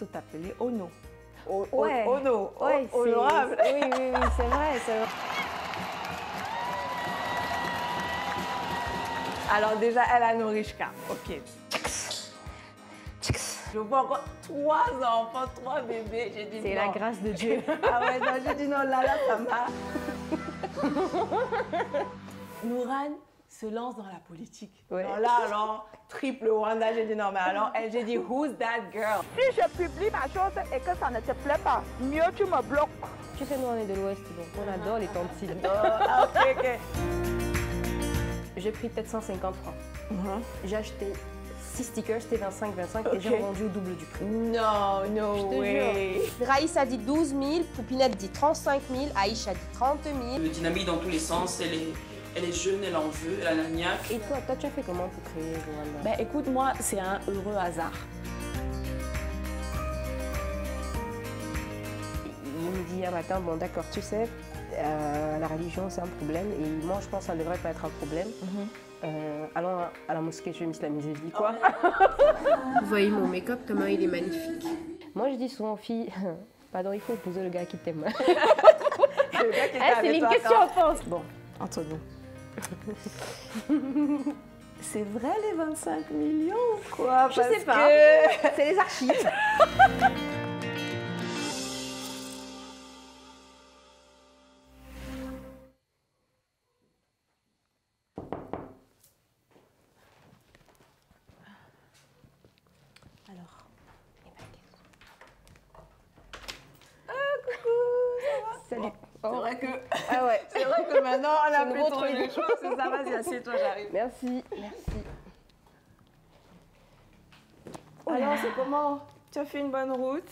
plutôt t'appeler Ono. O- Ouais. Ono, Ouais, c'est- honorable. Oui, oui, oui, c'est vrai, c'est vrai. Alors déjà, elle a Norishka. Ok. Je vois encore trois enfants, trois bébés. J'ai dit C'est la grâce de Dieu. Ah ouais, non, j'ai dit non, là, là, ça m'a. Nouran se lance dans la politique. Ouais. Alors là, alors, triple Wanda, j'ai dit non, mais alors, elle, j'ai dit, who's that girl? Si je publie ma chose et que ça ne te plaît pas, mieux tu me bloques. Tu sais, nous, on est de l'Ouest, donc on adore les tantilles. Oh, ah, ok, ok. J'ai pris peut-être 150 francs. Mhm. J'ai acheté 6 stickers, c'était 25, 25, Ok. et j'ai vendu au double du prix. Non, no Je te way. Raïssa dit 12 000, Poupinette dit 35 000, Aïcha dit 30 000. Le dynamique dans tous les sens, elle est, elle est jeune, elle en veut, elle a la niaque. Et toi, toi, tu as fait comment pour créer Rwanda Ben écoute, moi, c'est un heureux hasard. Il me dit un matin, bon d'accord, tu sais, euh, la religion c'est un problème et moi je pense que ça ne devrait pas être un problème. Euh, allons à- la mosquée, je vais m'islamiser, je dis quoi? Vous voyez mon make-up, comment il est magnifique. Moi je dis souvent aux filles, pardon, il faut épouser le gars qui t'aime. Le gars qui était Ah, c'est une question en France. Bon, entre nous. C'est vrai les 25 millions ou quoi? Je sais pas. que- C'est les archives. Alors, les baguettes. Salut. C'est Oh. vrai que Ah ouais. c'est vrai que maintenant on a C'est plus trop truc. le choix. C'est ça, vas-y, assieds-toi, j'arrive. Merci, merci. Alors c'est comment Tu as fait une bonne route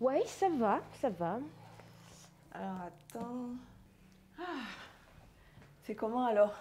Ouais, ça va, ça va. Alors attends. Ah. C'est comment alors?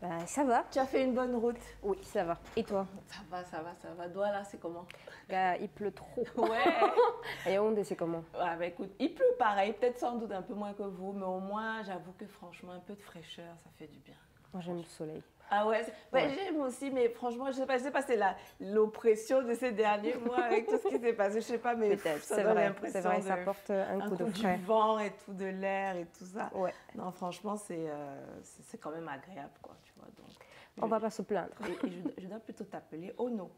Bah, ça va. Tu as fait une bonne route Oui, ça va. Et toi? Ça va, ça va, ça va. Là, c'est comment? Bah, il pleut trop. Ouais. Et Yaoundé, c'est comment? Ouais, bah écoute, il pleut pareil, peut-être sans doute un peu moins que vous, mais au moins, j'avoue que franchement, un peu de fraîcheur, ça fait du bien. Moi, j'aime le soleil. Ah ouais, Ouais. j'aime aussi, mais franchement, je sais pas, je sais pas, c'est l'oppression de ces derniers mois avec tout ce qui s'est passé, je sais pas, mais Peut-être, ça c'est donne vrai. l'impression C'est vrai, ça porte un un coup de du vent et tout, de l'air et tout ça. Ouais. Non, franchement, c'est euh, c'est quand même agréable, quoi, tu vois. Donc, On va pas se plaindre. et, et je, je dois plutôt t'appeler Ono.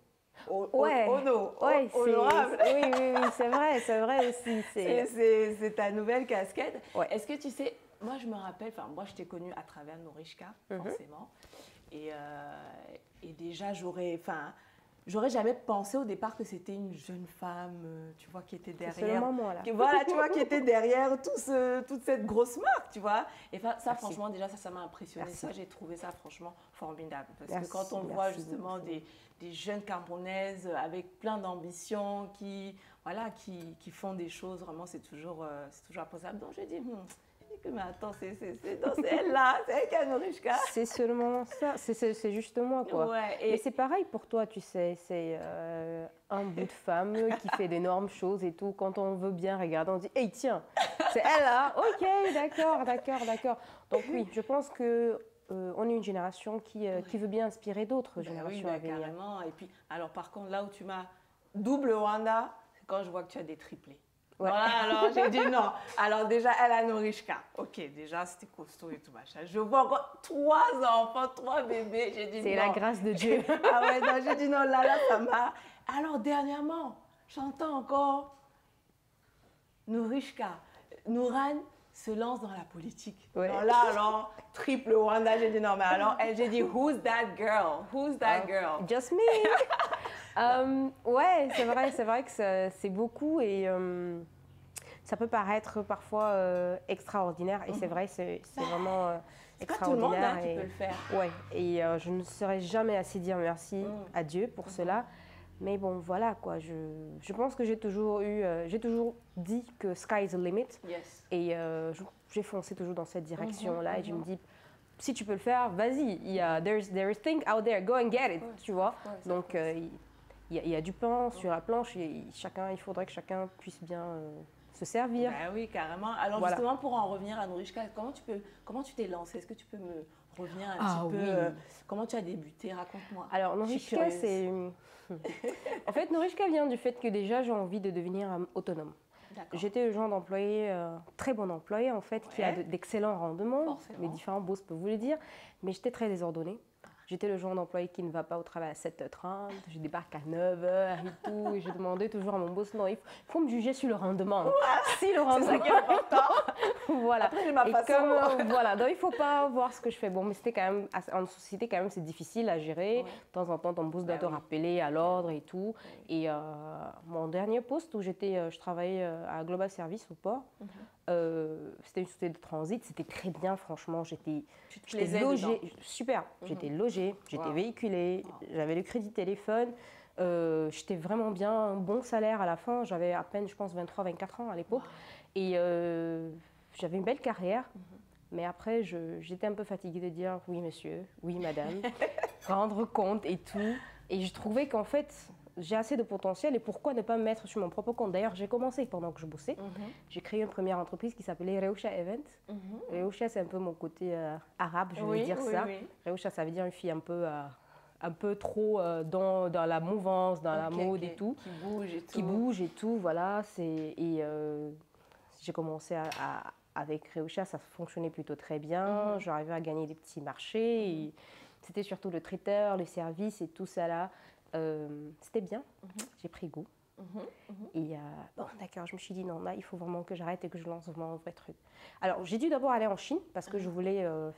O- Ouais. Honorable. oui, oui, oui, c'est vrai, c'est vrai aussi. C'est- ta nouvelle casquette. Ouais. Est-ce que tu sais, moi je me rappelle, enfin moi je t'ai connue à travers Norishka, Mhm. forcément. Et, euh, et déjà j'aurais, enfin, j'aurais jamais pensé au départ que c'était une jeune femme, euh, tu vois, qui était derrière. voilà, tu vois, qui était derrière tout ce- toute cette grosse marque, tu vois. Et ça, Merci. franchement, déjà, ça, ça m'a impressionné. Merci. Ça, j'ai trouvé ça, franchement, formidable. Parce Merci, que quand on voit justement des, des jeunes Camerounaises avec plein d'ambition, qui, voilà, qui, qui font des choses, vraiment, c'est toujours, euh, c'est toujours appréciable. Donc, j'ai dit, hmm, mais attends, c'est elle là, c'est elle qui a Norishka. C'est seulement ça. C'est- juste moi, quoi. Ouais, Et c'est pareil pour toi, tu sais, c'est euh, un bout de femme qui fait d'énormes choses et tout. Quand on veut bien regarder, on dit Hey, tiens, c'est elle là Ok, d'accord, d'accord, d'accord. Donc, oui, je pense que euh, on est une génération qui, euh, qui veut bien inspirer d'autres Ben générations oui, à ben venir. carrément. Et puis, alors par contre, là où tu m'as double Wanda, c'est quand je vois que tu as des triplés. Ouais. Voilà, alors j'ai dit non. Alors déjà, elle a Norishka. Ok, déjà, c'était costaud et tout machin. Je vois encore trois enfants, trois bébés. J'ai dit C'est non. la grâce de Dieu. ah ouais, non, j'ai dit non, là, là, ça m'a. Alors dernièrement, j'entends encore Norishka. Nouran se lance dans la politique. Ouais. Alors là, alors, triple Wanda, j'ai dit non, mais alors, elle, j'ai dit, who's that girl? Who's that Ah. girl? Just me. Euh, ouais, c'est vrai, c'est vrai que c'est beaucoup et euh, ça peut paraître parfois euh, extraordinaire et c'est vrai, c'est c'est vraiment euh. C'est pas tout le monde extraordinaire. hein, qui peut le faire. Ouais, et euh, je ne saurais jamais assez dire merci Mm. à Dieu pour cela. Mais bon, voilà quoi. Je, je pense que j'ai toujours eu, euh, j'ai toujours dit que sky is the limit. Yes. Et j'ai foncé toujours dans cette direction-là. Et je me mhm. dis, si tu peux le faire, vas-y. Il y a, there's, there is thing out there, go and get it, tu vois. Ouais, Donc, il y, y a du pain sur la planche et chacun, il faudrait que chacun puisse bien se servir. Ben oui, carrément. Alors Voilà. justement, pour en revenir à Norishka, comment tu peux, comment tu t'es lancée? Est-ce que tu peux me reviens un Ah petit peu. euh, comment tu as débuté? Raconte-moi. Alors, curieuse. c'est. en fait, Norishka vient du fait que déjà, j'ai envie de devenir euh, autonome. J'étais le genre d'employé, euh, très bon employé en fait, qui a d'excellents rendements. Forcément. Les différents boss peuvent vous le dire. Mais j'étais très désordonnée. J'étais le genre d'employé qui ne va pas au travail à 7h30, je débarque à 9h et tout. Et je demandais toujours à mon boss, non, il faut, faut me juger sur le rendement. Si le rendement ça qui est important. voilà. Après, Et comme, euh, voilà, donc il faut pas voir ce que je fais. Bon, mais c'était quand même, en société, quand même, c'est difficile à gérer. Ouais. De temps en temps, ton boss doit Bah te rappeler à l'ordre et tout. Et euh, mon dernier poste où j'étais, euh, je travaillais euh, à Global Service au port, Mhm. Euh, c'était une société de transit. C'était très bien, franchement. J'étais logée, super. J'étais logée, j'étais Wow. véhiculée, Wow. j'avais le crédit téléphone. euh, j'étais vraiment bien, un bon salaire à la fin. J'avais à peine, je pense, 23-24 ans à l'époque. Et euh, j'avais une belle carrière. Mhm. Mais après, j'étais un peu fatiguée de dire oui, monsieur, oui, madame, rendre compte et tout. Et je trouvais qu'en fait, j'ai assez de potentiel et pourquoi ne pas me mettre sur mon propre compte? D'ailleurs, j'ai commencé pendant que je bossais. Mhm. J'ai créé une première entreprise qui s'appelait Reusha Event. Mhm. Reusha, c'est un peu mon côté euh, arabe, je vais Oui, dire oui, ça. oui. Reusha, ça veut dire une fille un peu, euh, un peu trop euh, dans, dans la mouvance, dans la mode et tout Qui bouge et tout. qui bouge et tout, voilà. C'est et j'ai commencé à, à- avec Reusha, ça fonctionnait plutôt très bien. Mhm. J'arrivais à gagner des petits marchés. et C'était surtout le traiteur, le service et tout ça là. Euh, C'était bien. J'ai pris goût. Mhm. Et euh, bon, d'accord, je me suis dit non, là, il faut vraiment que j'arrête et que je lance vraiment un vrai truc. Alors, j'ai dû d'abord aller en Chine parce que je voulais euh,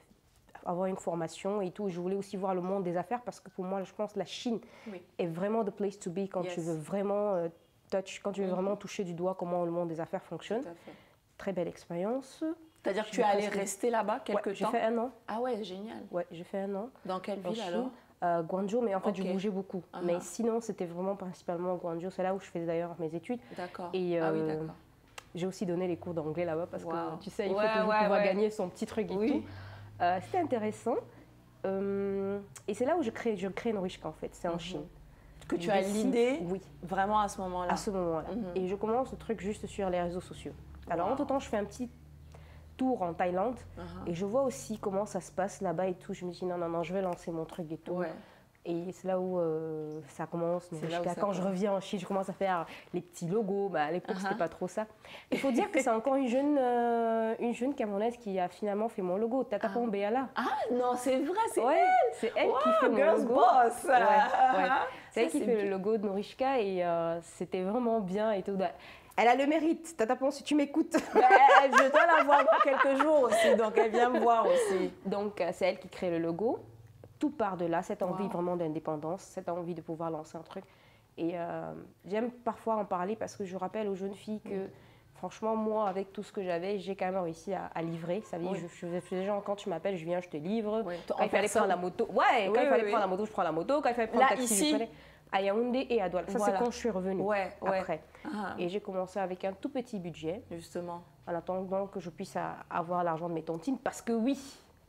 avoir une formation et tout. Je voulais aussi voir le monde des affaires parce que pour moi, je pense que la Chine Oui. est vraiment the place to be quand tu veux vraiment touch, quand tu veux Mhm. vraiment toucher du doigt comment le monde des affaires fonctionne. Très belle expérience. C'est-à-dire que tu es allé rester là-bas quelque Ouais, J'ai temps fait un an. Ah ouais, génial. Ouais, j'ai fait un an. Dans quelle en ville Chine. Euh, Guangzhou, mais en fait, Ok. je bougeais beaucoup. Ah Mais sinon, c'était vraiment principalement Guangzhou. C'est là où je faisais d'ailleurs mes études. D'accord. Et, ah oui, euh, d'accord. J'ai aussi donné les cours d'anglais là-bas parce Wow. que tu sais, il faut toujours ouais, pouvoir ouais. gagner son petit truc et Oui. tout. Euh, C'était intéressant. Euh, et c'est là où je crée, je crée Norishka en fait, c'est en Mhm. Chine. Que tu as l'idée Oui, vraiment à ce moment-là. à ce moment-là. Mhm. Et je commence ce truc juste sur les réseaux sociaux. Alors, Wow. entre-temps, je fais un petit tour en Thaïlande Uh-huh. et je vois aussi comment ça se passe là-bas et tout. Je me dis non, non, non, je vais lancer mon truc et tout. Ouais. Et c'est là où euh, ça commence. C'est là où Norishka. ça Quand je reviens en Chine, je commence à faire les petits logos. Bah, à l'époque, Uh-huh. c'était pas trop ça. Il faut dire que c'est encore une jeune, euh, une jeune Camerounaise qui a finalement fait mon logo, Tata Ah. Ah non, c'est vrai, c'est Ouais, c'est elle qui fait mon Girls logo. Boss. Ouais, ouais. C'est elle qui fait le logo de Norishka et euh, c'était vraiment bien et tout. Elle a le mérite, Tata Pon, si tu m'écoutes. Ben, je dois la voir dans quelques jours aussi, donc elle vient me voir aussi. Donc euh, c'est elle qui crée le logo. Tout part de là, cette envie Wow. vraiment d'indépendance, cette envie de pouvoir lancer un truc. Et euh, j'aime parfois en parler parce que je rappelle aux jeunes filles que franchement, moi, avec tout ce que j'avais, j'ai quand même réussi à, à livrer. Ça veut dire, Oui. je, gens, quand tu m'appelles, je viens, je te livre. Quand en il fallait personne. prendre la moto, ouais, Oui, quand il fallait oui, prendre oui. la moto, je prends la moto. Quand il fallait prendre Là, le taxi, ici. je prenais à Yaoundé et à Douala. Ça, Voilà. c'est quand je suis revenue. Ouais, ouais. Après. Ah, Et j'ai commencé avec un tout petit budget, justement. en attendant que je puisse avoir l'argent de mes tontines, parce que oui,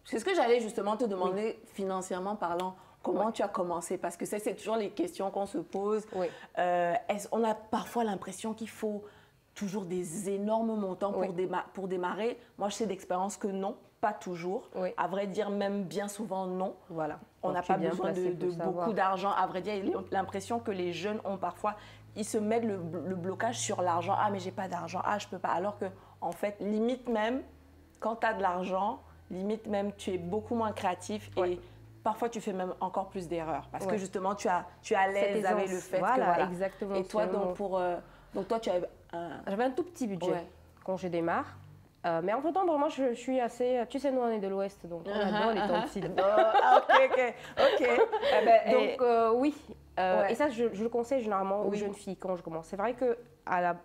C'est ce que j'allais justement te demander financièrement parlant. Comment tu as commencé? Parce que c'est toujours les questions qu'on se pose. Oui. Euh, on a parfois l'impression qu'il faut toujours des énormes montants pour, Oui. déma- pour démarrer? Moi, je sais d'expérience que non, pas toujours. À vrai dire, même bien souvent, non. voilà. On n'a pas besoin de, beaucoup d'argent. À vrai dire, l'impression que les jeunes ont parfois, ils se mettent le, le blocage sur l'argent. Ah, mais j'ai pas d'argent. Ah, je peux pas. Alors que, en fait, limite même, quand tu as de l'argent, limite même, tu es beaucoup moins créatif et parfois tu fais même encore plus d'erreurs parce que justement, tu, as, tu es à l'aise avec le fait voilà, que voilà. exactement. Et toi, donc, pour, euh, donc toi, tu as un. J'avais un tout petit budget Ouais. quand je démarre. Euh, mais entre temps, vraiment, je, je suis assez. Tu sais, nous, on est de l'Ouest, donc on adore les Uh-huh, tontines. uh-huh. Oh, ah, ok, ok, ok. Eh ben, Donc, et- euh, oui. Euh, Ouais. Et ça, je, je le conseille généralement aux Oui. jeunes filles quand je commence. C'est vrai que à la,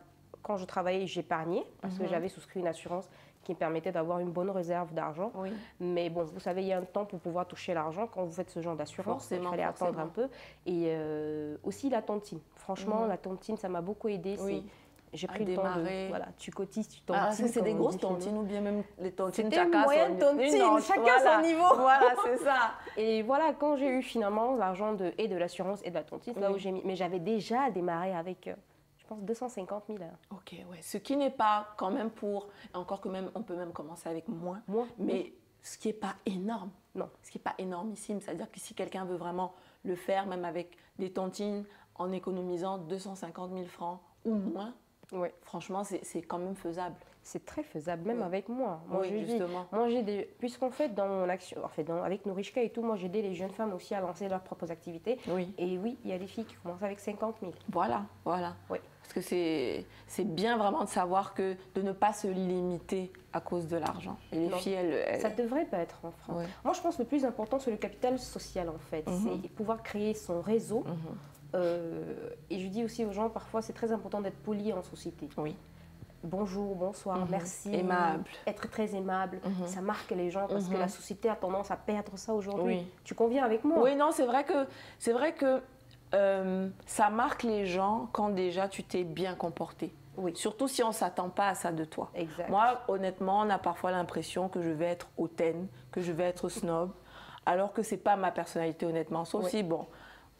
quand je travaillais, j'épargnais parce que j'avais souscrit une assurance qui me permettait d'avoir une bonne réserve d'argent. oui. Mais bon, vous savez, il y a un temps pour pouvoir toucher l'argent quand vous faites ce genre d'assurance. Il Forcément, fallait attendre un peu. Et euh, aussi la tontine. Franchement, Mhm. la tontine, ça m'a beaucoup aidé. Oui. J'ai pris le temps de. Voilà, tu cotises, tu tontines. Ah, c'est des grosses tontines ou bien même les tontines chacun moyenne son- tontine, chacun voilà. son niveau. Voilà, c'est ça. Et voilà, quand j'ai eu finalement l'argent de, et de l'assurance et de la tontine, c'est là Oui. où j'ai mis. Mais j'avais déjà démarré avec, euh, je pense, 250 000. hein. Ok, ouais. Ce qui n'est pas quand même pour. Encore que même, on peut même commencer avec moins. Moi, Mais ce qui n'est pas énorme. Non. Ce qui n'est pas énormissime. C'est-à-dire que si quelqu'un veut vraiment le faire, même avec des tontines, en économisant 250 000 francs ou moins, Ouais. franchement, c'est quand même faisable. C'est très faisable, même Oui. avec moi. Moi, Oui, je dis, justement. moi, j'ai des, puisqu'en fait, dans mon action, en fait, dans- avec Nourishka et tout, moi, j'ai aidé les jeunes femmes aussi à lancer leurs propres activités. Oui. Et oui, il y a des filles qui commencent avec 50 000. Voilà, voilà. Oui. Parce que c'est bien vraiment de savoir que de ne pas se limiter à cause de l'argent. Et les Non. filles, elles, elles- Ça devrait pas être en France. Moi, je pense que le plus important, c'est le capital social, en fait. Mhm. C'est pouvoir créer son réseau. Mhm. Et je dis aussi aux gens, parfois, c'est très important d'être poli en société. Oui. Bonjour, bonsoir, Mhm. merci. Aimable. Être très aimable. Mhm. Ça marque les gens parce que Mhm. la société a tendance à perdre ça aujourd'hui. Oui. Tu conviens avec moi? Oui, non, c'est vrai que c'est vrai que euh, ça marque les gens quand déjà tu t'es bien comporté. Oui. Surtout si on s'attend pas à ça de toi. Exact. Moi, honnêtement, on a parfois l'impression que je vais être hautaine, que je vais être snob, alors que c'est pas ma personnalité, honnêtement. Sauf Oui. si, bon,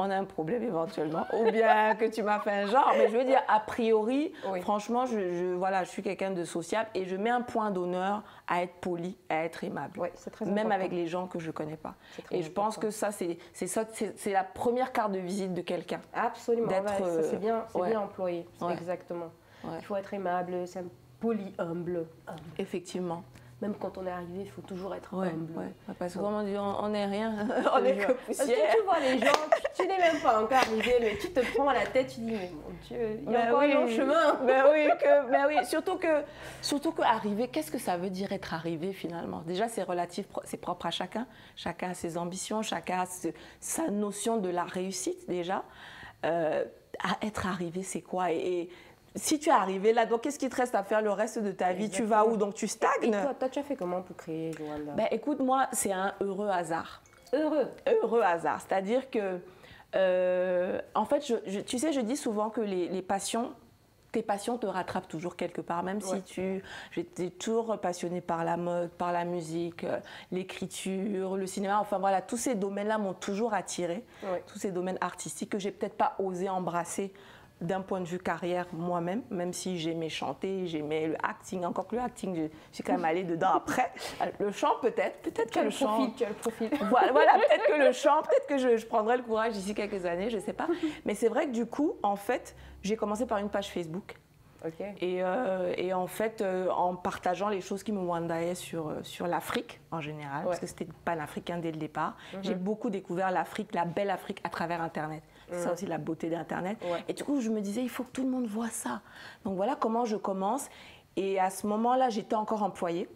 on a un problème éventuellement, ou bien que tu m'as fait un genre. Mais je veux dire, a priori, Oui. franchement, je, je- voilà, je suis quelqu'un de sociable et je mets un point d'honneur à être poli, à être aimable. Oui, c'est très Même important. avec les gens que je connais pas. Et je pense que ça, c'est ça, la première carte de visite de quelqu'un. Absolument, d'être, ouais, ça, c'est bien, ouais. bien employé, Ouais. exactement. Il faut être aimable, c'est un poli, humble. humble. Effectivement. Même quand on est arrivé, il faut toujours être Ouais, humble. ouais. Parce que comme on dit, on n'est rien, on n'est que Parce que poussière. tu vois les gens, tu, tu n'es même pas encore arrivé, mais tu te prends à la tête, tu dis, mais mon Dieu, il y a Ben encore oui. un long chemin. Ben oui, que, oui, surtout que, surtout que arriver, qu'est-ce que ça veut dire être arrivé finalement? Déjà, c'est relatif, c'est propre à chacun. Chacun a ses ambitions, chacun a ce- sa notion de la réussite déjà. Euh, à être arrivé, c'est quoi? Et, et si tu es arrivé là, donc qu'est-ce qui te reste à faire le reste de ta vie? Tu vas où? Donc tu Et stagnes toi, toi, tu as fait comment pour créer Joanna Ben écoute, moi, c'est un heureux hasard. Heureux. heureux hasard. C'est-à-dire que, euh, en fait, je- je- tu sais, je dis souvent que les, les passions, tes passions te rattrapent toujours quelque part, même Ouais. si tu, j'étais toujours passionnée par la mode, par la musique, euh, l'écriture, le cinéma, enfin voilà, tous ces domaines-là m'ont toujours attirée, Ouais. tous ces domaines artistiques que j'ai peut-être pas osé embrasser d'un point de vue carrière moi-même, même si j'aimais chanter, j'aimais le acting, encore que le acting, je suis quand même allée dedans après. Le chant peut-être, peut-être que le chant... profil, tu as le profil? Voilà, voilà, peut-être que le chant, peut-être que je, je prendrai le courage d'ici quelques années, je ne sais pas. Mais c'est vrai que du coup, en fait, j'ai commencé par une page Facebook. Ok. Et, euh, et en fait, euh, en partageant les choses qui me wandaient sur, euh, sur l'Afrique en général, parce que c'était panafricain dès le départ, j'ai beaucoup découvert l'Afrique, la belle Afrique à travers Internet. C'est ça aussi la beauté d'Internet. Ouais. Et du coup, je me disais, il faut que tout le monde voit ça. Donc voilà comment je commence. Et à ce moment-là, j'étais encore employée.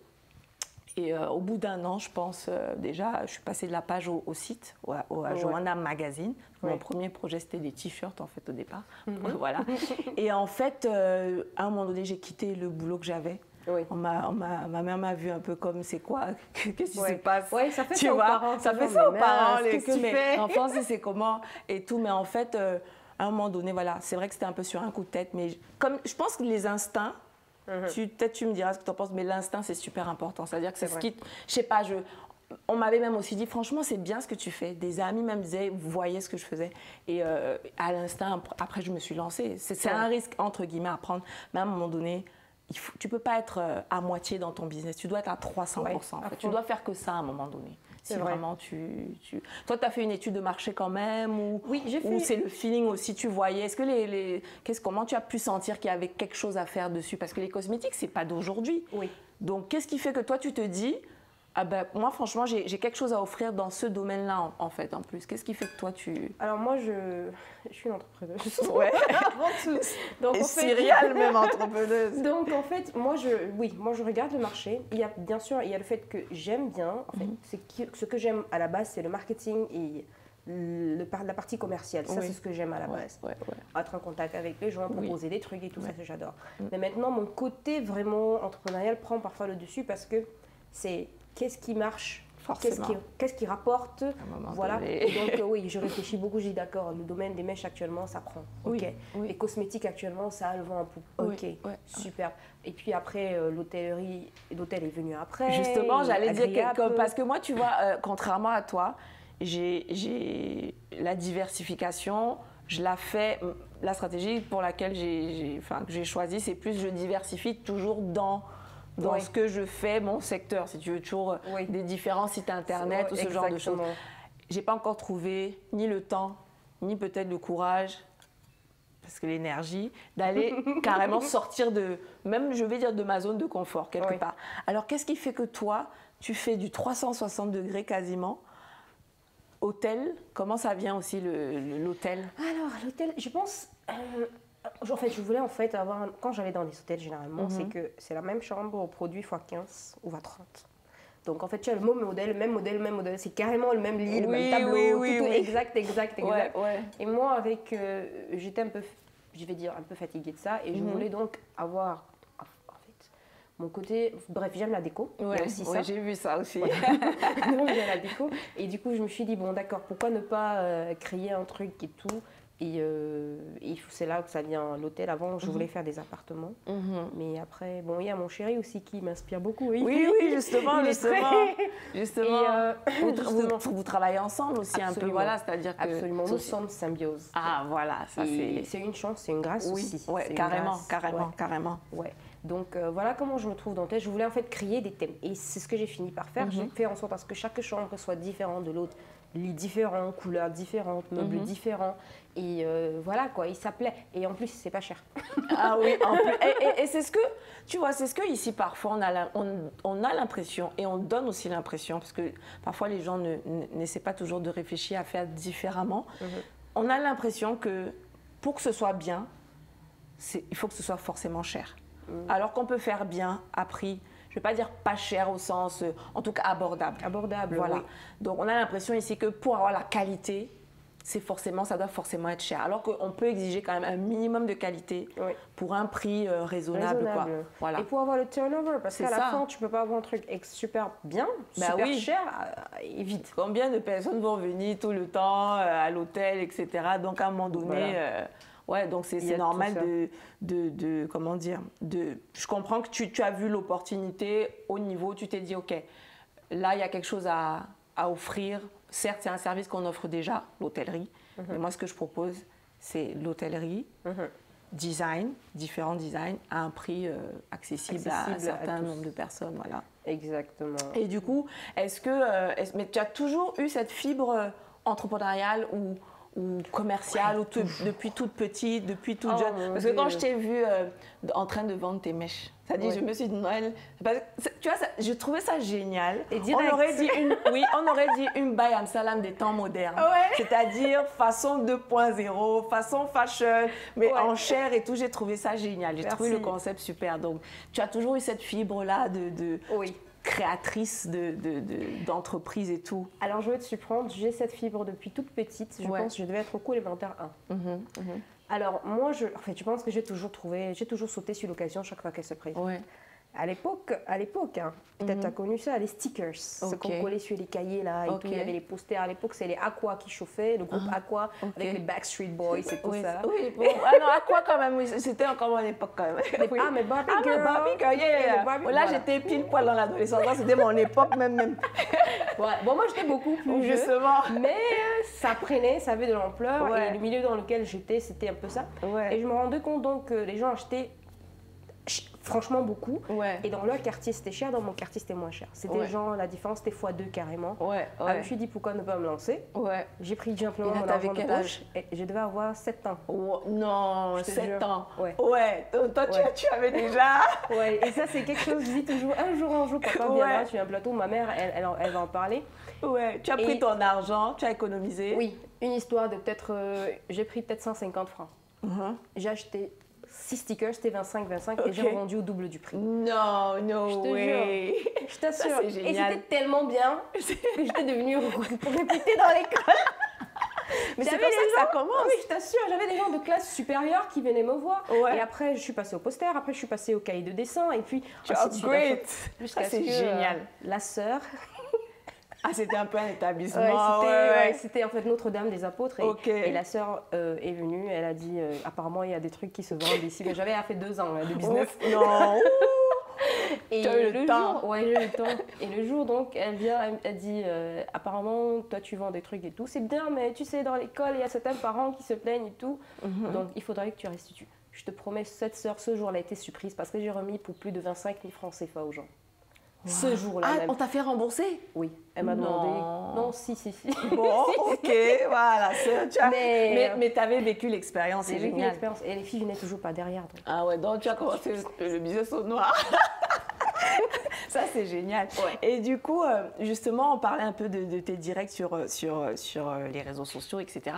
Et euh, au bout d'un an, je pense euh, déjà, je suis passée de la page au, au site, au, au- à Ouais. Joanna Magazine. Mon premier projet, c'était des t-shirts en fait au départ. voilà. Et en fait, euh, à un moment donné, j'ai quitté le boulot que j'avais. Oui. On m'a, m'a- mère m'a vu un peu comme c'est quoi? Qu'est-ce qui se passe? Ouais, ça fait tu ça aux vois, parents, Ça fait ça aux parents. qu'est-ce que tu fais? L'enfance, c'est comment et tout. Mais en fait, euh, à un moment donné, voilà, c'est vrai que c'était un peu sur un coup de tête. Mais comme je pense que les instincts, Mhm. tu, peut-être tu me diras ce que tu en penses, mais l'instinct, c'est super important. C'est-à-dire que c'est ce qui. Je sais pas, je. On m'avait même aussi dit, franchement, c'est bien ce que tu fais. Des amis même disaient, vous voyez ce que je faisais. Et euh, à l'instinct, après, je me suis lancée. C'est c'est Ouais. un risque, entre guillemets, à prendre. Mais à un moment donné, il faut, tu peux pas être euh, à moitié dans ton business. Tu dois être à 300%. Ouais, en fait. à Tu dois faire que ça à un moment donné. Si vrai. vraiment tu, tu... Toi, tu as fait une étude de marché quand même ou, Oui, j'ai ou fait- c'est le feeling aussi, tu voyais Est-ce que les, les... Qu'est-ce, comment tu as pu sentir qu'il y avait quelque chose à faire dessus? Parce que les cosmétiques, c'est pas d'aujourd'hui. Oui. Donc, qu'est-ce qui fait que toi, tu te dis, ah ben, moi, franchement, j'ai, quelque chose à offrir dans ce domaine-là, en, en fait, en plus Qu'est-ce qui fait que toi, tu... Alors moi, je, je suis une entrepreneuse. Ouais. Avant tout. Donc, Et en fait- Cyrielle, même entrepreneuse. Donc en fait, moi je, oui, moi je regarde le marché. Il y a bien sûr, il y a le fait que j'aime bien. En fait, qui- ce que j'aime à la base, c'est le marketing et le, la partie commerciale. Ça, Oui. c'est ce que j'aime à la base. ouais, ouais. Être en contact avec les gens, Oui. proposer des trucs et tout ça j'adore. Mm. Mais maintenant, mon côté vraiment entrepreneurial prend parfois le dessus parce que c'est qu'est-ce qui marche, qu'est-ce qui, rapporte. Voilà. donc, euh, oui, je réfléchis beaucoup. Je dis d'accord, le domaine des mèches actuellement, ça prend. Oui, Ok. oui. Les cosmétiques actuellement, ça a le vent en poupe. Oui, Ok. ouais. Super. Et puis après, euh, l'hôtellerie, l'hôtel est venu après. Justement, j'allais dire agréable. que, parce que moi, tu vois, euh, contrairement à toi, j'ai, la diversification, je la fais. La stratégie pour laquelle j'ai, j'ai- enfin, que j'ai choisi, c'est plus je diversifie toujours dans dans Oui. ce que je fais, mon secteur, si tu veux, toujours euh, Oui. des différents sites internet ou ce genre de choses. J'ai pas encore trouvé ni le temps, ni peut-être le courage, parce que l'énergie, d'aller carrément sortir de, même je vais dire de ma zone de confort quelque Oui. part. Alors qu'est-ce qui fait que toi, tu fais du 360 degrés quasiment Hôtel, comment ça vient aussi l'hôtel? Alors, l'hôtel, je pense. euh, en fait, je voulais en fait avoir. un- Quand j'allais dans les hôtels, généralement, c'est que c'est la même chambre au produit x 15 ou x 30. Donc, en fait, tu as le même modèle, le même modèle, le même modèle. C'est carrément le même lit, le Oui, même tableau, oui, tout, oui, tout oui. exact, exact, exact. Ouais, ouais. Et moi, avec. euh, J'étais un peu. Je vais dire un peu fatiguée de ça. Et je Mhm. voulais donc avoir. En fait, mon côté. Bref, j'aime la déco. Ouais, ouais, j'ai vu ça aussi. Donc, j'ai la déco. Et du coup, je me suis dit, bon, d'accord, pourquoi ne pas euh, créer un truc et tout Et, euh, et c'est là que ça vient l'hôtel. Avant, je voulais faire des appartements. Mhm. Mais après, bon, il y a mon chéri aussi qui m'inspire beaucoup. Oui, Oui, oui, justement, justement. Justement. Et, euh, vous, tra- vous- justement. vous travaillez ensemble aussi un peu, voilà, c'est-à-dire que... Absolument, nous sommes symbiose. Ah, voilà, ça c'est... c'est une chance, c'est une grâce Oui, aussi. ouais, carrément, grâce. carrément, Ouais. carrément. Ouais. Donc euh, voilà comment je me trouve dans test. Je voulais en fait créer des thèmes. Et c'est ce que j'ai fini par faire. Mhm. J'ai fait en sorte à ce que chaque chambre soit différente de l'autre. Lits différents, couleurs différentes, meubles Mhm. différents. Et euh, voilà quoi, il s'appelait. Et en plus, c'est pas cher. Ah oui, en plus. Et, et- et c'est ce que, tu vois, c'est ce que ici, parfois, on a la- on, on a l'impression, et on donne aussi l'impression, parce que parfois les gens ne- ne- n'essaient pas toujours de réfléchir à faire différemment. Mhm. On a l'impression que pour que ce soit bien, c'est- il faut que ce soit forcément cher. Mhm. Alors qu'on peut faire bien à prix, je ne vais pas dire pas cher au sens, euh, en tout cas abordable. Abordable. Voilà. oui. Donc on a l'impression ici que pour avoir la qualité, c'est forcément, ça doit forcément être cher. Alors qu'on peut exiger quand même un minimum de qualité Oui. pour un prix euh, raisonnable. Quoi. Voilà. Et pour avoir le turnover, parce qu'à la fin, tu peux pas avoir un truc super bien, Bah super oui. cher euh, et vite. Combien de personnes vont venir tout le temps euh, à l'hôtel, etc. Donc à un moment donné, Voilà. euh, ouais, donc c'est normal de, de, de- comment dire, de, je comprends que tu, tu as vu l'opportunité au niveau, tu t'es dit, ok, là il y a quelque chose à, à offrir. Certes, c'est un service qu'on offre déjà, l'hôtellerie, Mhm. mais moi ce que je propose, c'est l'hôtellerie, Mhm. design, différents designs à un prix euh, accessible, à un à certain nombre de personnes, voilà. Exactement. Et du coup, est-ce que, euh, mais tu as toujours eu cette fibre euh, entrepreneuriale ou, ou commerciale ou tout- depuis toute petite, depuis toute Oh, jeune Parce que quand je t'ai vu euh, en train de vendre tes mèches, ça dit, Ouais. je me suis dit Noël, parce que c'est- tu vois, ça- je trouvais ça génial. Et on direct. aurait dit une, oui, on aurait dit une bail am salam des temps modernes. Ouais. C'est-à-dire façon 2.0, façon fashion, mais en chair et tout. J'ai trouvé ça génial. J'ai trouvé le concept super. Donc, tu as toujours eu cette fibre là de, de Oui. Créatrice de, de- de- d'entreprise et tout. Alors, je vais te surprendre, j'ai cette fibre depuis toute petite. Je Ouais. pense que je devais être au cours élémentaire 1. Mhm, Alors, moi, je, en fait, je pense que j'ai toujours trouvé, j'ai toujours sauté sur l'occasion chaque fois qu'elle se présente. Ouais. À l'époque, à l'époque, hein, peut-être Mhm. tu as connu ça, les stickers, ce Ok. qu'on collait sur les cahiers là, et Ok. tout. Il y avait les posters. À l'époque, c'est les Aqua qui chauffaient, le groupe Ah, Aqua ok. avec les Backstreet Boys et tout Oui, ça. oui, bon, ah non, quoi quand même C'était encore mon époque quand même. Oui. Ah, mais Barbie Ah, Girl. Barbie Girl, yeah, yeah. Barbie- Là, voilà. j'étais pile poil dans l'adolescence. C'était mon époque même. même. Ouais. Bon, moi, j'étais beaucoup plus jeune. Justement. Mais euh, ça prenait, ça avait de l'ampleur. Ouais. Et le milieu dans lequel j'étais, c'était un peu ça. Ouais. Et je me rendais compte donc que les gens achetaient ch- franchement beaucoup. Ouais. Et dans leur quartier, c'était cher, dans mon quartier, c'était moins cher. C'était Ouais. genre, la différence, c'était x2 carrément. Ouais, Alors, je ouais. me suis dit, pourquoi ne pas me lancer? Ouais. J'ai pris simplement Et là, mon argent de quel poche. âge? Et je devais avoir 7 ans. Oh, non, Je te 7 jure. ans. Ouais. Ouais. Donc, Toi, tu, Ouais. tu avais déjà. Ouais, et ça, c'est quelque chose, je dis toujours, un jour, un jour, papa Ouais. viendra sur un plateau, ma mère, elle, elle, va en parler. Ouais. Tu as Et- pris ton argent, tu as économisé. Oui, une histoire de peut-être, euh, j'ai pris peut-être 150 francs. Mhm. J'ai acheté 6 stickers, c'était 25-25, et j'ai Ok. revendu au double du prix. Non, no Je te way. Je t'assure. Et c'était tellement bien que j'étais devenue réputée dans l'école. Mais c'est comme ça que ça commence. Ah oui, je t'assure, j'avais des gens de classe supérieure qui venaient me voir. Ouais. Et après, je suis passée au poster, après, je suis passée au cahier de dessin, et puis de upgrades. suite, Ah, jusqu'à c'est ce que, génial. euh, la sœur, Ah, c'était un peu un établissement. Ouais, c'était ouais, en fait Notre-Dame des Apôtres. Et, la sœur euh, est venue, elle a dit euh, apparemment il y a des trucs qui se vendent ici. Mais j'avais fait deux ans hein, de business. Non. Et eu le temps. jour, ouais, eu le temps. Et le jour donc, elle vient, elle, dit euh, apparemment toi tu vends des trucs et tout, c'est bien, mais tu sais dans l'école il y a certains parents qui se plaignent et tout, Mhm. donc il faudrait que tu restitues. Je te promets, cette sœur, ce jour, elle a été surprise parce que j'ai remis pour plus de 25 000 francs CFA aux gens. Ce jour-là Ah, même. on t'a fait rembourser? Oui, elle m'a demandé. Non, si, si, si. Bon, ok, voilà. Tu as, Mais- mais mais, tu avais vécu l'expérience, c'est J'ai vécu génial. l'expérience. Et les filles venaient toujours pas derrière. donc. Ah ouais, donc tu as commencé le, business au noir. Ça, c'est génial. Et du coup, euh, justement, on parlait un peu de, de tes directs sur, euh, sur, euh, sur euh, les réseaux sociaux, etc.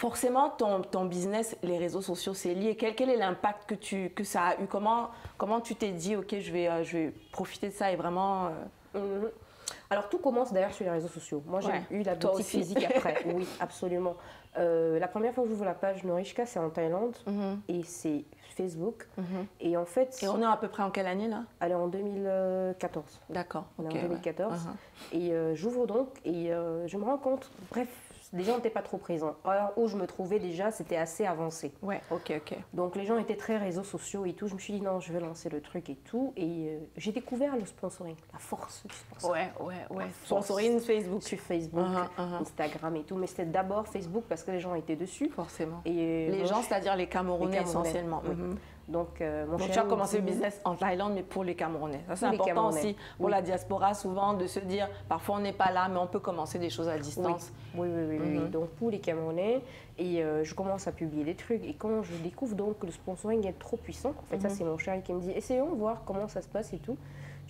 Forcément, ton, ton business, les réseaux sociaux, c'est lié. Quel, quel est l'impact que, tu, que ça a eu? Comment, comment tu t'es dit, OK, je vais, euh, je vais profiter de ça et vraiment... euh, Mhm. Alors tout commence d'ailleurs sur les réseaux sociaux. Moi j'ai Ouais. eu la boutique aussi. physique après. Oui, absolument. Euh, la première fois que j'ouvre la page Norishka, c'est en Thaïlande et c'est Facebook. Et en fait, Et on est à peu près en quelle année, là? Elle est en 2014. D'accord. On est en ouais. 2014. Mhm. Et euh, j'ouvre donc et euh, je me rends compte, bref, les gens n'étaient pas trop présents. Alors où je me trouvais déjà, c'était assez avancé. Ouais, ok, ok. Donc les gens étaient très réseaux sociaux et tout. Je me suis dit non, je vais lancer le truc et tout. Et euh, j'ai découvert le sponsoring, la force du sponsoring. Ouais, ouais, ouais. Sponsoring Facebook. Sur Facebook, Mhm, mhm. Instagram et tout. Mais c'était d'abord Facebook parce que les gens étaient dessus. Forcément. Et Les moi, gens, c'est-à-dire les Camerounais, Les Camerounais, essentiellement. oui. Mhm. Donc, euh, mon Donc tu as commencé le business en Thaïlande, mais pour les Camerounais. Ça, c'est important aussi pour oui. la diaspora, souvent, de se dire, parfois on n'est pas là, mais on peut commencer des choses à distance. oui, oui, oui, oui. Mhm. Donc pour les Camerounais, et euh, je commence à publier des trucs. Et quand je découvre donc que le sponsoring est trop puissant, en fait, ça Mhm. c'est mon chéri qui me dit, essayons voir comment ça se passe et tout.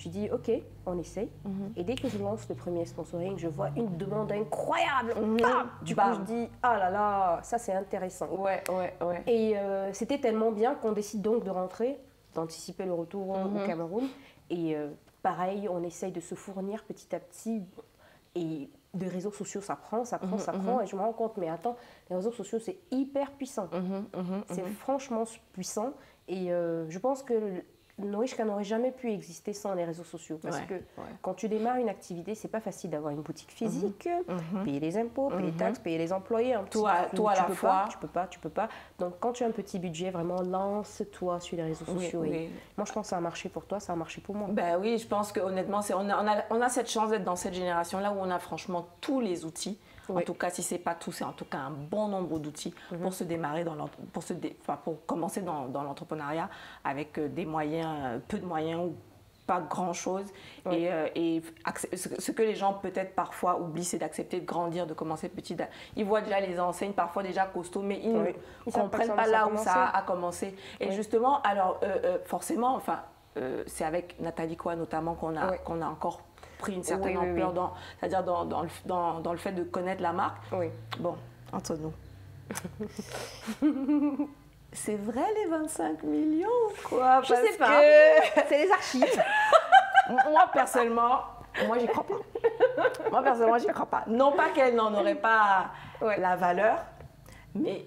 Je dis, ok, on essaye. Mhm. Et dès que je lance le premier sponsoring, je vois une demande incroyable. Bam du coup, Bam. je dis, ah là là, ça c'est intéressant. Ouais, ouais, ouais. Et euh, c'était tellement bien qu'on décide donc de rentrer, d'anticiper le retour au- Mhm. au Cameroun. Et euh, pareil, on essaye de se fournir petit à petit. Et des réseaux sociaux, ça prend, ça prend, Mhm, ça prend. Et je me rends compte, mais attends, les réseaux sociaux, c'est hyper puissant. C'est franchement puissant. Et euh, je pense que Norishka n'aurait jamais pu exister sans les réseaux sociaux. Parce Ouais, que ouais. quand tu démarres une activité, c'est pas facile d'avoir une boutique physique, Mhm. payer les impôts, payer les Mhm. taxes, payer les employés. un petit à- peu. tout à tu la fois. Pas, tu peux pas, tu peux pas. Donc quand tu as un petit budget, vraiment lance-toi sur les réseaux Oui, sociaux. Et oui. moi, je pense que ça a marché pour toi, ça a marché pour moi. Ben oui, je pense que honnêtement, c'est- on, a, on, a, on a cette chance d'être dans cette génération-là où on a franchement tous les outils. En tout cas, si c'est pas tout, c'est en tout cas un bon nombre d'outils pour se démarrer dans pour se dé- enfin, pour commencer dans, dans l'entrepreneuriat avec euh, des moyens, euh, peu de moyens ou pas grand chose. Oui. Et, euh, et ce que- ce les gens peut-être parfois oublient, c'est d'accepter de grandir, de commencer petit. Ils voient déjà les enseignes parfois déjà costauds, mais ils Oui. ne comprennent pas là où ça a a commencé. Et Oui. justement, alors euh, euh, forcément, enfin, c'est avec Nathalie Koa notamment qu'on a, qu'on a encore pris une certaine Oui, ampleur, oui. dans, c'est-à-dire dans, dans le, dans- dans le fait de connaître la marque. Oui. Bon, entre nous. c'est vrai les 25 millions ou quoi? Je sais Parce pas. que- C'est les archives. moi, personnellement, moi, j'y crois pas. Moi, personnellement, j'y crois pas. Non pas qu'elle n'en aurait pas Ouais. la valeur, mais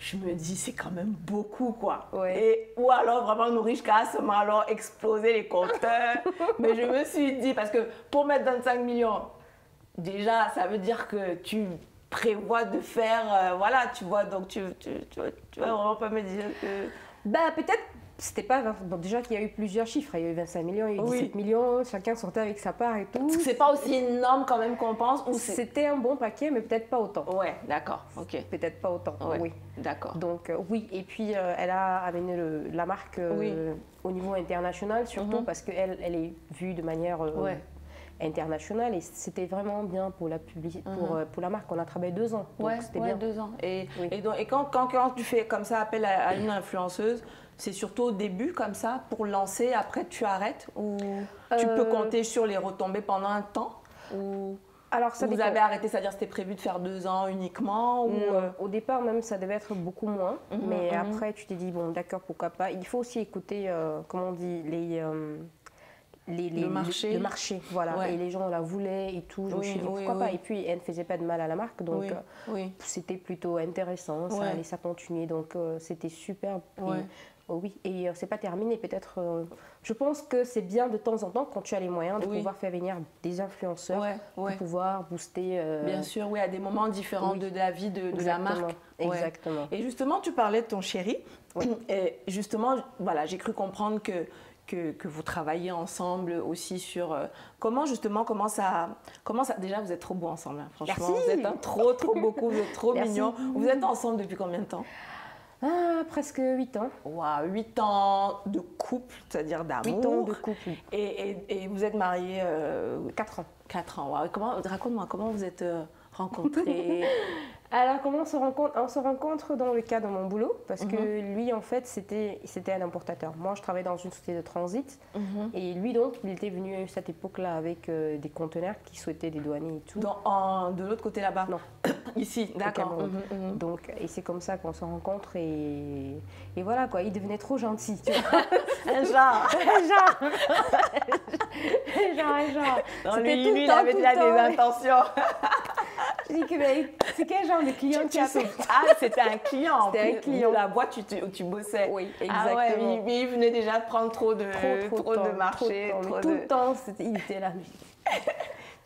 je me dis, c'est quand même beaucoup, quoi. Ouais. Et, ou alors, vraiment, Nourishka m'a alors explosé les compteurs. mais je me suis dit, parce que pour mettre 25 millions, déjà, ça veut dire que tu prévois de faire, euh, voilà, tu vois, donc tu, tu, tu, tu vas vraiment pas me dire que... Bah, peut-être, c'était pas. Bon, déjà qu'il y a eu plusieurs chiffres. Il y a eu 25 millions, il y a eu Oui. 17 millions, chacun sortait avec sa part et tout. C'est pas aussi énorme quand même qu'on pense, ou. C'était un bon paquet, mais peut-être pas autant. Ouais, d'accord, ok. Peut-être pas autant. Ouais. Oui. D'accord. Donc euh, oui, et puis euh, elle a amené le- la marque euh, Oui. au niveau international, surtout Mhm. parce qu'elle elle est vue de manière Ouais. internationale et c'était vraiment bien pour la, publici- Mhm. pour, euh, pour la marque. On a travaillé deux ans, donc Ouais, c'était bien. deux ans. Et, Oui. et, donc, et quand, quand, quand tu fais comme ça appel à, à une influenceuse, c'est surtout au début comme ça pour lancer, après tu arrêtes ou tu Euh, peux compter sur les retombées pendant un temps ou Alors ça ou vous dépend. avez arrêté, c'est-à-dire c'était prévu de faire deux ans uniquement ou euh, Au départ même ça devait être beaucoup moins, Mhm, mais mhm. après tu t'es dit bon d'accord pourquoi pas. Il faut aussi écouter euh, comment on dit les euh, les, les- marché. le marché, voilà. Ouais. Et les gens la voulaient et tout. Je me suis dit oui, pourquoi pas. oui. Et puis elle ne faisait pas de mal à la marque, donc euh, c'était plutôt intéressant, ça allait, ça continuait, donc euh, c'était super. Ouais. Oh oui, et euh, c'est pas terminé, peut-être. euh, je pense que c'est bien de temps en temps, quand tu as les moyens, de Oui. pouvoir faire venir des influenceurs Ouais, ouais. pour pouvoir booster. euh, Bien sûr, oui, à des moments différents oui. de, la vie de, de la exactement, marque. Ouais. Exactement. Et justement, tu parlais de ton chéri. Et justement, voilà, j'ai cru comprendre que, que, que vous travaillez ensemble aussi sur euh, comment justement, comment ça, comment ça. Déjà, vous êtes trop beaux ensemble, hein, franchement. Merci. Vous êtes un trop, trop beaucoup, vous êtes trop mignons. Vous êtes ensemble depuis combien de temps? Ah, presque 8 ans. Waouh, 8 ans de couple, c'est-à-dire d'amour. 8 ans de couple. Et, et- et vous êtes mariés 4 ans. 4 ans. Waouh. Raconte-moi, comment vous êtes euh, rencontrés? Alors, comment on se rencontre On se rencontre dans le cadre de mon boulot, parce que Mhm. lui, en fait, c'était c'était un importateur. Moi, je travaillais dans une société de transit, Mhm. et lui, donc, il était venu à cette époque-là avec euh, des conteneurs qui souhaitaient des douaniers et tout. Dans- en- De l'autre côté là-bas? Non. Ici, d'accord. Mhm. Donc, et c'est comme ça qu'on se rencontre, et, et voilà, quoi, il devenait trop gentil, tu vois. Un genre. genre, genre, genre. Non, C'était lui, tout il temps, avait déjà des intentions. Je dis mais c'est quel genre de client qui a fait Ah, c'était un client. en C'était un client. la boîte où tu, tu bossais. Oui, Ah ouais, exactement. mais, il venait déjà de prendre trop de, trop, trop, de temps, marché. trop trop de- tout le temps, il était là.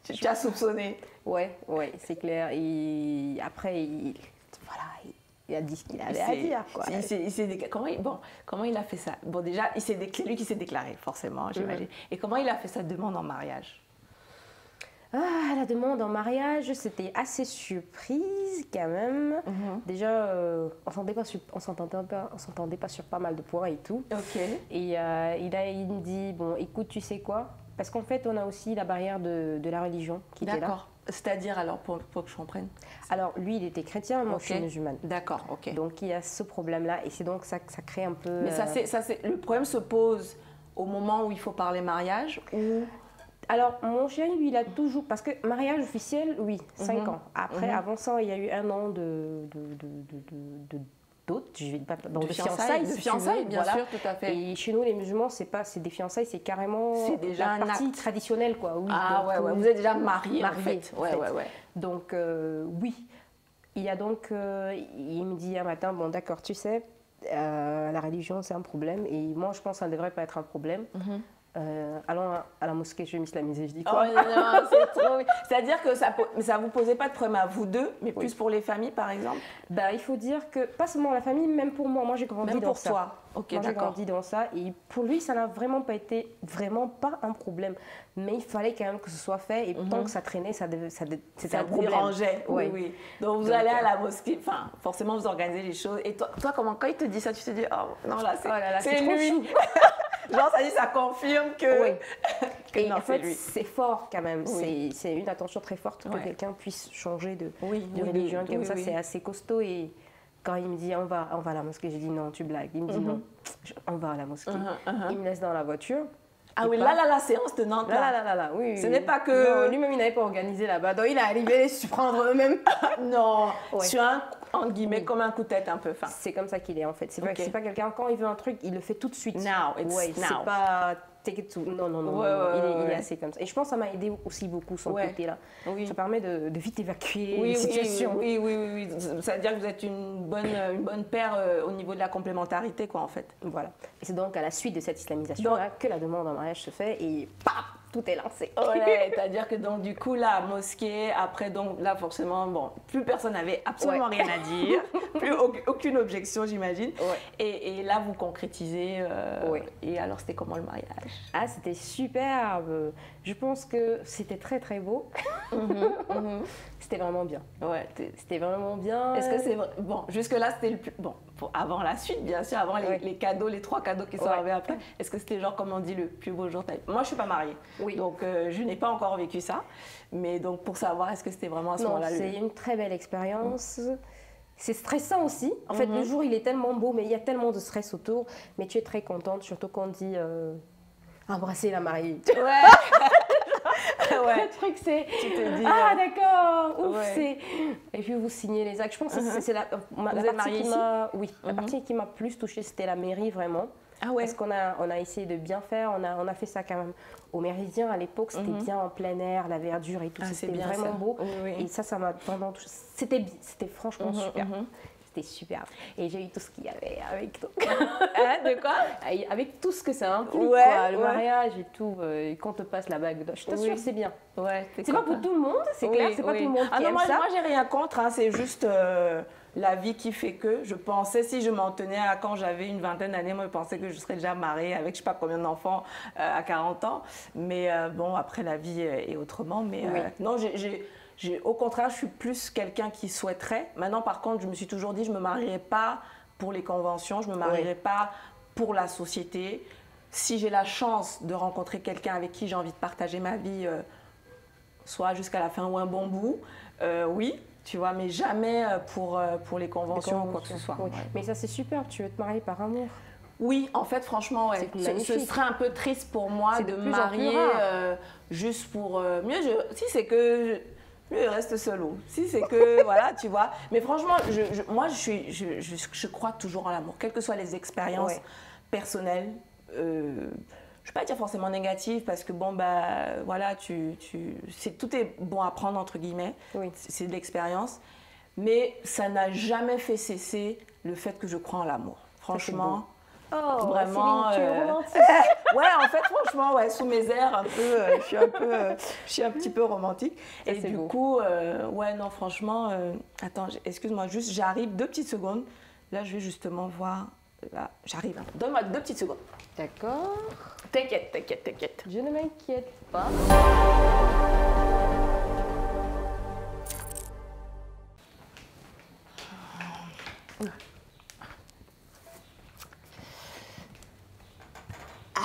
Tu, tu as soupçonné. Ouais, ouais, c'est clair. Et après, il, voilà, il, a dit ce qu'il avait à dire. Quoi. il il comment, il, bon, comment il a fait ça? Bon, déjà, c'est lui qui s'est déclaré, forcément, j'imagine. Et comment il a fait sa demande en mariage? Ah, la demande en mariage, c'était assez surprise quand même. Déjà, euh, on s'entendait pas, sur- on s'entendait pas, on s'entendait pas sur pas mal de points et tout. Ok. Et euh, il, me dit, bon, écoute, tu sais quoi? Parce qu'en fait, on a aussi la barrière de, de la religion qui était là. D'accord. C'est-à-dire, alors, pour, pour que je comprenne? Alors, lui, il était chrétien, moi, je suis musulmane. D'accord, ok. Donc, il y a ce problème-là, et c'est donc ça que ça crée un peu... Mais ça, euh, c'est, le problème se pose au moment où il faut parler mariage ou Alors, mon chéri, lui, il a toujours. Parce que mariage officiel, oui, 5 Mhm. ans. Après, Mhm. avant ça, il y a eu un an de. de, de, de, de- de- d'autres, je vais pas. donc de fiançailles, de fiançailles, bien voilà. sûr, tout à fait. Et chez nous, les musulmans, c'est pas, c'est des fiançailles, c'est carrément C'est déjà la un partie acte. traditionnelle, quoi. Oui, ah donc, ouais, ouais, oui. vous êtes déjà mariés, en Mariés, en fait. ouais, ouais. Donc, euh, oui. Il y a donc. euh, il me dit un matin, bon, d'accord, tu sais, euh, la religion, c'est un problème. Et moi, je pense que ça ne devrait pas être un problème. Euh, allons à, à la mosquée, je vais m'islamiser. Je dis Oh quoi non, c'est trop. C'est-à-dire que ça ne vous posait pas de problème à vous deux, mais plus pour les familles, par exemple? Bah, il faut dire que, pas seulement la famille, même pour moi, moi j'ai grandi Même dans pour ça. toi. Ok, moi j'ai d'accord. grandi dans ça et pour lui ça n'a vraiment pas été vraiment pas un problème. Mais il fallait quand même que ce soit fait et tant que ça traînait, ça devait- ça devait- c'était Mhm. Ça un problème. dérangeait. Oui, oui. Donc vous Donc, allez à euh, la mosquée, enfin, forcément vous organisez les choses. Et toi, toi comment, quand il te dit ça, tu te dis, oh non, là, c'est Oh c'est lui. Genre, ça dit, ça confirme que. Oui. que Et non, en c'est fait, c'est fort quand même. Oui. C'est- C'est une attention très forte que Ouais. quelqu'un puisse changer de, Oui, de religion comme ça. C'est assez costaud. Et quand il me dit on va, on va à la mosquée, je dis non, tu blagues. Il me dit non, je- on va à la mosquée. Mhm, mhm. Il me laisse dans la voiture. Ah oui, là, là, la séance de Nantes, Là, là, là. là, oui. Ce oui. n'est pas que- Lui-même, il n'avait pas organisé là-bas. Donc, il est arrivé se prendre eux-mêmes. Non, Ouais. sur un, entre guillemets, Oui. comme un coup de tête un peu. Enfin, C'est comme ça qu'il est, en fait. C'est Ok. pas, c'est pas quelqu'un, quand il veut un truc, il le fait tout de suite. Now, it's ouais, now. c'est pas take it to. Non, non, non. Ouais, non, non. ouais, il, est, il est assez comme ça. Et je pense que ça m'a aidé aussi beaucoup, son côté-là. oui. Ça permet de, de vite évacuer Oui, les oui, situations. oui, oui, oui, oui. C'est-à-dire que vous êtes une bonne, une bonne paire euh, au niveau de la complémentarité, quoi, en fait. Voilà. Et c'est donc à la suite de cette islamisation-là que la demande en mariage se fait et paf, tout est lancé. Ouais, c'est-à-dire que donc du coup la mosquée, après donc là forcément bon, plus personne n'avait absolument Ouais. rien à dire, plus au- aucune objection j'imagine. Ouais. Et, et là vous concrétisez. euh, Ouais. Et alors c'était comment le mariage? Ah, c'était superbe. Je pense que c'était très très beau. C'était vraiment bien. Ouais. C'était vraiment bien. Est-ce que c'est vrai? Bon jusque là c'était le plus bon pour avant la suite bien sûr avant les, Ouais. les cadeaux les trois cadeaux qui sont Ouais. arrivés après est-ce que c'était genre comme on dit le plus beau jour Moi je suis pas mariée Oui. donc euh, je n'ai pas encore vécu ça mais donc pour savoir est-ce que c'était vraiment à ce moment-là le- c'est une très belle expérience. C'est stressant aussi. En fait, le jour, il est tellement beau, mais il y a tellement de stress autour. Mais tu es très contente, surtout quand on dit euh, embrasser la mariée. ouais ouais Le truc, c'est Ah, euh, d'accord Ouf, Ouais. c'est... Et puis vous signez les actes. Je pense que c'est- c'est la, ma- Vous la êtes partie qui m'a... Oui, la Mhm. partie qui m'a plus touchée, c'était la mairie, vraiment. ah ouais Parce qu'on a, on a essayé de bien faire. On a, on a fait ça quand même au Méridien. À l'époque, c'était Mhm. bien en plein air, la verdure et tout. Ah, c'était vraiment ça. beau. Oui, oui. Et ça, ça m'a vraiment touchée. C'était, c'était franchement super. C'était super. Et j'ai eu tout ce qu'il y avait avec tout. Hein, de quoi? Avec tout ce que ça implique, Ouais, quoi, le ouais. mariage et tout. euh, quand on te passe la bague, je t'assure, Oui. c'est bien. Ouais, C'est pas pour tout le monde, c'est clair, c'est pas tout le monde ah qui non, aime moi, ça. moi j'ai rien contre, hein, c'est juste euh, la vie qui fait que je pensais, si je m'en tenais à quand j'avais une vingtaine d'années, moi je pensais que je serais déjà mariée avec je sais pas combien d'enfants euh, à 40 ans. Mais euh, bon, après la vie est autrement. Mais Oui. euh, non, j'ai- Au contraire, je suis plus quelqu'un qui souhaiterait. Maintenant, par contre, je me suis toujours dit, je me marierai pas pour les conventions, je me marierai pas pour la société. Si j'ai la chance de rencontrer quelqu'un avec qui j'ai envie de partager ma vie, euh, soit jusqu'à la fin ou un bon bout, euh, oui, tu vois, mais jamais euh, pour, pour les conventions ou quoi que ce soit. Oui. Ouais. Mais ça, c'est super. Tu veux te marier par amour. Oui, en fait, franchement, ouais. Ce, serait un peu triste pour moi de, me marier euh, juste pour. mieux, je- si c'est que. je- mieux, je reste solo. Si c'est que. voilà, tu vois. Mais franchement, je- je- moi, je, suis, je, crois toujours en l'amour, quelles que soient les expériences Ouais. personnelles. euh, je ne vais pas dire forcément négatives parce que, bon, bah, voilà, tu, tu, c'est, tout est bon à prendre, entre guillemets. Oui. C'est de l'expérience. Mais ça n'a jamais fait cesser le fait que je crois en l'amour. Franchement. Oh, Vraiment, euh, romantique. Ouais, en fait, franchement, ouais, sous mes airs, un peu, euh, je suis un peu, euh, je suis un petit peu romantique. Ça, Et du beau. coup, ouais, non, franchement, attends, excuse-moi, juste, j'arrive deux petites secondes. Là, je vais justement voir. Là, j'arrive. hein. Donne-moi deux petites secondes. D'accord. T'inquiète, t'inquiète, t'inquiète. Je ne m'inquiète pas.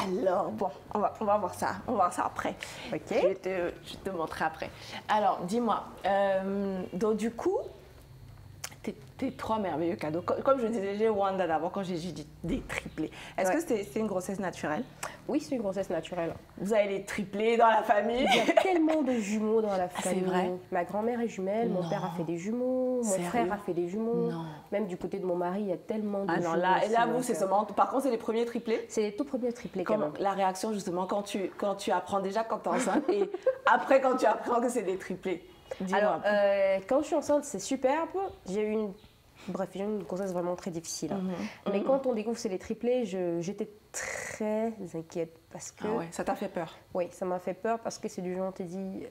Alors, bon, on va, on va voir ça. On va voir ça après. Ok. Je vais te, je vais te montrer après. Alors, dis-moi, euh, donc du coup, tes, tes trois merveilleux cadeaux, co- comme je disais, j'ai Wanda d'abord quand j'ai dit des triplés. Est-ce Ouais. que c'était une grossesse naturelle? Oui, c'est une grossesse naturelle. Vous avez les triplés dans la famille? Il y a tellement de jumeaux dans la c'est famille. vrai? Ma grand-mère est jumelle, mon père a fait des jumeaux, mon frère a fait des jumeaux. Non. Même du côté de mon mari, il y a tellement de Ah non, là, et là, vous, c'est seulement. Par contre, c'est les premiers triplés? C'est les tout premiers triplés quand Comment- même. la réaction justement quand tu, quand tu apprends déjà quand tu es enceinte et après quand tu apprends que c'est des triplés. Alors, euh, quand je suis enceinte, c'est superbe. J'ai eu une. Bref, j'ai eu une grossesse vraiment très difficile. hein. Mhm. Mais quand on découvre que c'est les triplés, j'étais très inquiète parce que. Ah ouais, ça t'a fait peur Oui, ça m'a fait peur parce que c'est du genre, on te dit.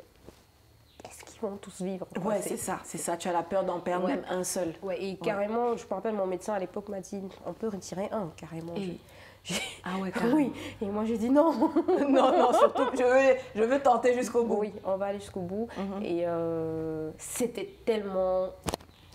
Est-ce qu'ils vont tous vivre Ouais, c'est ça, c'est ça. Tu as la peur d'en perdre Ouais. même un seul. Ouais, et carrément, je me rappelle, mon médecin à l'époque m'a dit on peut retirer un, carrément. Et- Ah ouais, oui, et moi j'ai dit non. non, non, surtout, je veux, je veux tenter jusqu'au bout. oui, on va aller jusqu'au bout. Mhm. Et euh, c'était tellement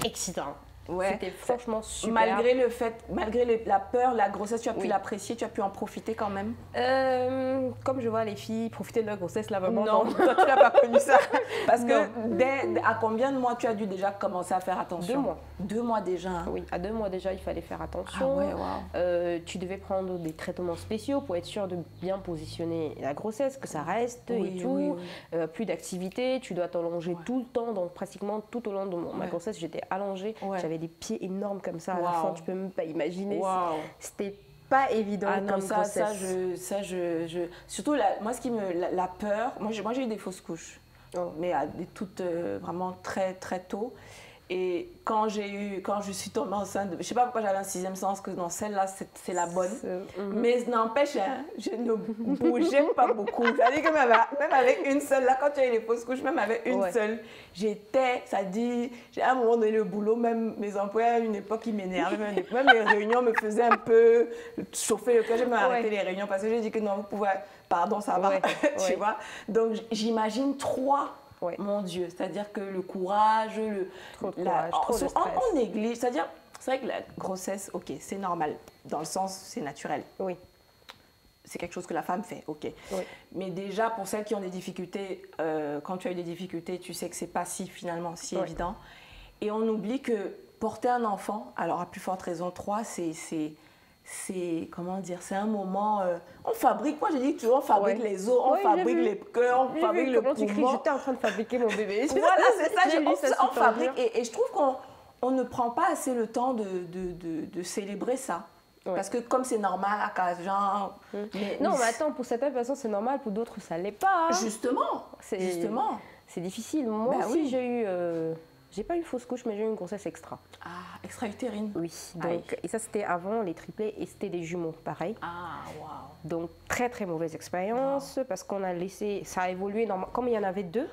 excitant. Ouais. C'était franchement super. Malgré le fait, malgré la peur, la grossesse, tu as pu Oui. l'apprécier, tu as pu en profiter quand même? Euh, comme je vois les filles profiter de leur grossesse là vraiment. non, non. toi tu n'as pas connu ça. Parce que dès, à combien de mois tu as dû déjà commencer à faire attention? Deux mois. Deux mois déjà. hein. Oui, à deux mois déjà, il fallait faire Ah attention. ouais, waouh. Euh, tu devais prendre des traitements spéciaux pour être sûr de bien positionner la grossesse, que ça reste Oui, et tout. oui. Euh, plus d'activité, tu dois t'allonger tout le temps, donc pratiquement tout au long de mon- ma grossesse, j'étais allongée. J'avais des pieds énormes comme ça à la fin, tu peux même pas imaginer. C'était pas évident Ah non, comme ça, grossesse. ça, je, ça je, je- Surtout, la- moi, ce qui me. La, la peur. Moi, j'ai moi, j'ai eu des fausses couches. Oh. Mais à des toutes euh, vraiment très, très tôt. Et quand j'ai eu. Quand je suis tombée enceinte, je sais pas pourquoi j'avais un sixième sens, que dans celle-là, c'est la bonne. Mhm. Mais n'empêche, hein, je ne bougeais pas beaucoup. C'est-à-dire que même avec, même avec une seule, là, quand tu as eu les fausses couches, même avec une Ouais. seule, j'étais, ça dit, j'ai à un moment donné le boulot, même mes employés à une époque, ils m'énervaient. Même, les réunions me faisaient un peu chauffer le cœur. J'ai même arrêté les réunions parce que j'ai dit que non, vous pouvez, pardon, ça va, Ouais, tu ouais. vois. Donc j'imagine trois. Ouais. Mon Dieu, c'est-à-dire que le courage, le, Trop de la- courage, on- trop de on- stress. on néglige, c'est-à-dire, c'est vrai que la grossesse, ok, c'est normal, dans le sens, c'est naturel Oui, c'est quelque chose que la femme fait, ok. Oui. Mais déjà, pour celles qui ont des difficultés, euh, quand tu as eu des difficultés, tu sais que c'est pas si finalement si évident. Et on oublie que porter un enfant, alors à plus forte raison, trois, c'est c'est comment dire, c'est un moment. euh, on fabrique, moi j'ai dit toujours, on fabrique Ouais. les os, on Ouais, fabrique les cœurs, on fabrique le comment tu poumon. j'étais en train de fabriquer mon bébé. Voilà, c'est ça, on, ça on fabrique. Et, et je trouve qu'on on ne prend pas assez le temps de, de, de- de célébrer ça. Ouais. Parce que comme c'est normal à genre. mais- Non, mais attends, pour certaines personnes c'est normal, pour d'autres ça l'est pas. hein. Justement, C'est- justement. C'est difficile. Moi Bah aussi oui. j'ai eu, euh, j'ai pas eu fausse couche, mais j'ai eu une grossesse extra. Ah, extra-utérine. Oui. Aïe. Donc et ça c'était avant les triplés et c'était des jumeaux, pareil. Ah, waouh. Donc très très mauvaise expérience parce qu'on a laissé, ça a évolué. normal- Comme il y en avait deux,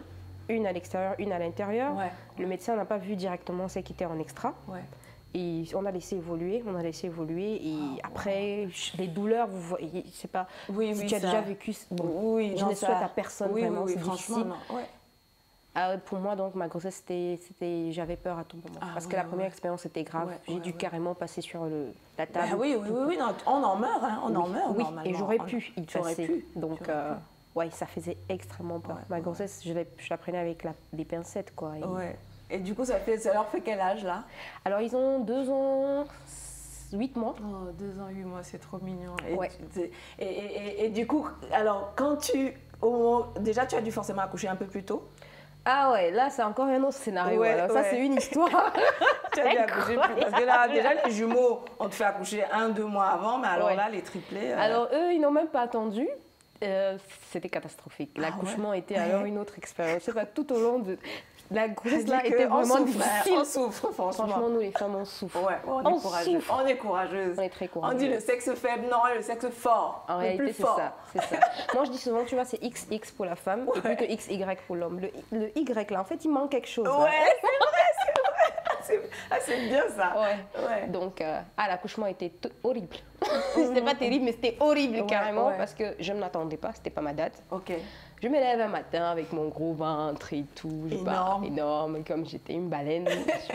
une à l'extérieur, une à l'intérieur. Ouais, Le médecin n'a pas vu directement celle qui était en extra. ouais. Et on a laissé évoluer, on a laissé évoluer. Et après, les douleurs, vous voyez, c'est pas. Oui, si oui, tu as ça- déjà vécu. Bon, Oui, je non, ne ça- souhaite à personne oui, vraiment, oui, oui, c'est franchement, difficile. Ouais. Ah, pour moi, donc, ma grossesse, c'était, c'était, j'avais peur à tout moment. Ah parce que la première ouais. expérience était grave. Ouais, J'ai dû carrément passer sur le, la Bah table. oui, oui, oui, oui, non, on en meurt, hein, on en Oui, meurt oui, et j'aurais pu y passer. pu, Donc, euh, ouais, ça faisait extrêmement peur. Ma grossesse, je, la prenais avec la, des pincettes, quoi. Et- Ouais. Et du coup, ça, fait, ça leur fait quel âge là? Alors, ils ont deux ans, huit mois. Oh, deux ans, huit mois, c'est trop mignon. Et, Ouais. tu- et, et- et- du coup, alors, quand tu. Au déjà, tu as dû forcément accoucher un peu plus tôt. Ah ouais, là, c'est encore un autre scénario. Ouais, alors. Ça, c'est une histoire. Tu as dû accoucher plus Parce que là, déjà, les jumeaux, on te fait accoucher un, deux mois avant, mais alors Ouais. là, les triplés. euh, Alors, eux, ils n'ont même pas attendu. Euh, C'était catastrophique. Ah L'accouchement était alors une autre expérience. Je sais pas, tout au long de la grossesse, là, était on vraiment souffre, hein, difficile. On souffre, franchement. Franchement, nous, les femmes, on souffre. Ouais, on, on est courageuse. souffre. On est courageuse. On est très On courageux. dit le sexe faible, non, le sexe fort. En le réalité, c'est ça. Moi, je dis souvent, tu vois, c'est XX pour la femme et plus que XY pour l'homme. Le, le Y, là, en fait, il manque quelque chose. là. Ouais, c'est vrai, c'est vrai. C'est- Ah, c'est bien ça. Ouais. Ouais. Donc, euh, ah, l'accouchement était horrible. c'était pas terrible, mais c'était horrible carrément parce que je ne m'attendais pas, c'était pas ma date. Ok. Je me lève un matin avec mon gros ventre et tout. Je pars Énorme. énorme, comme j'étais une baleine. je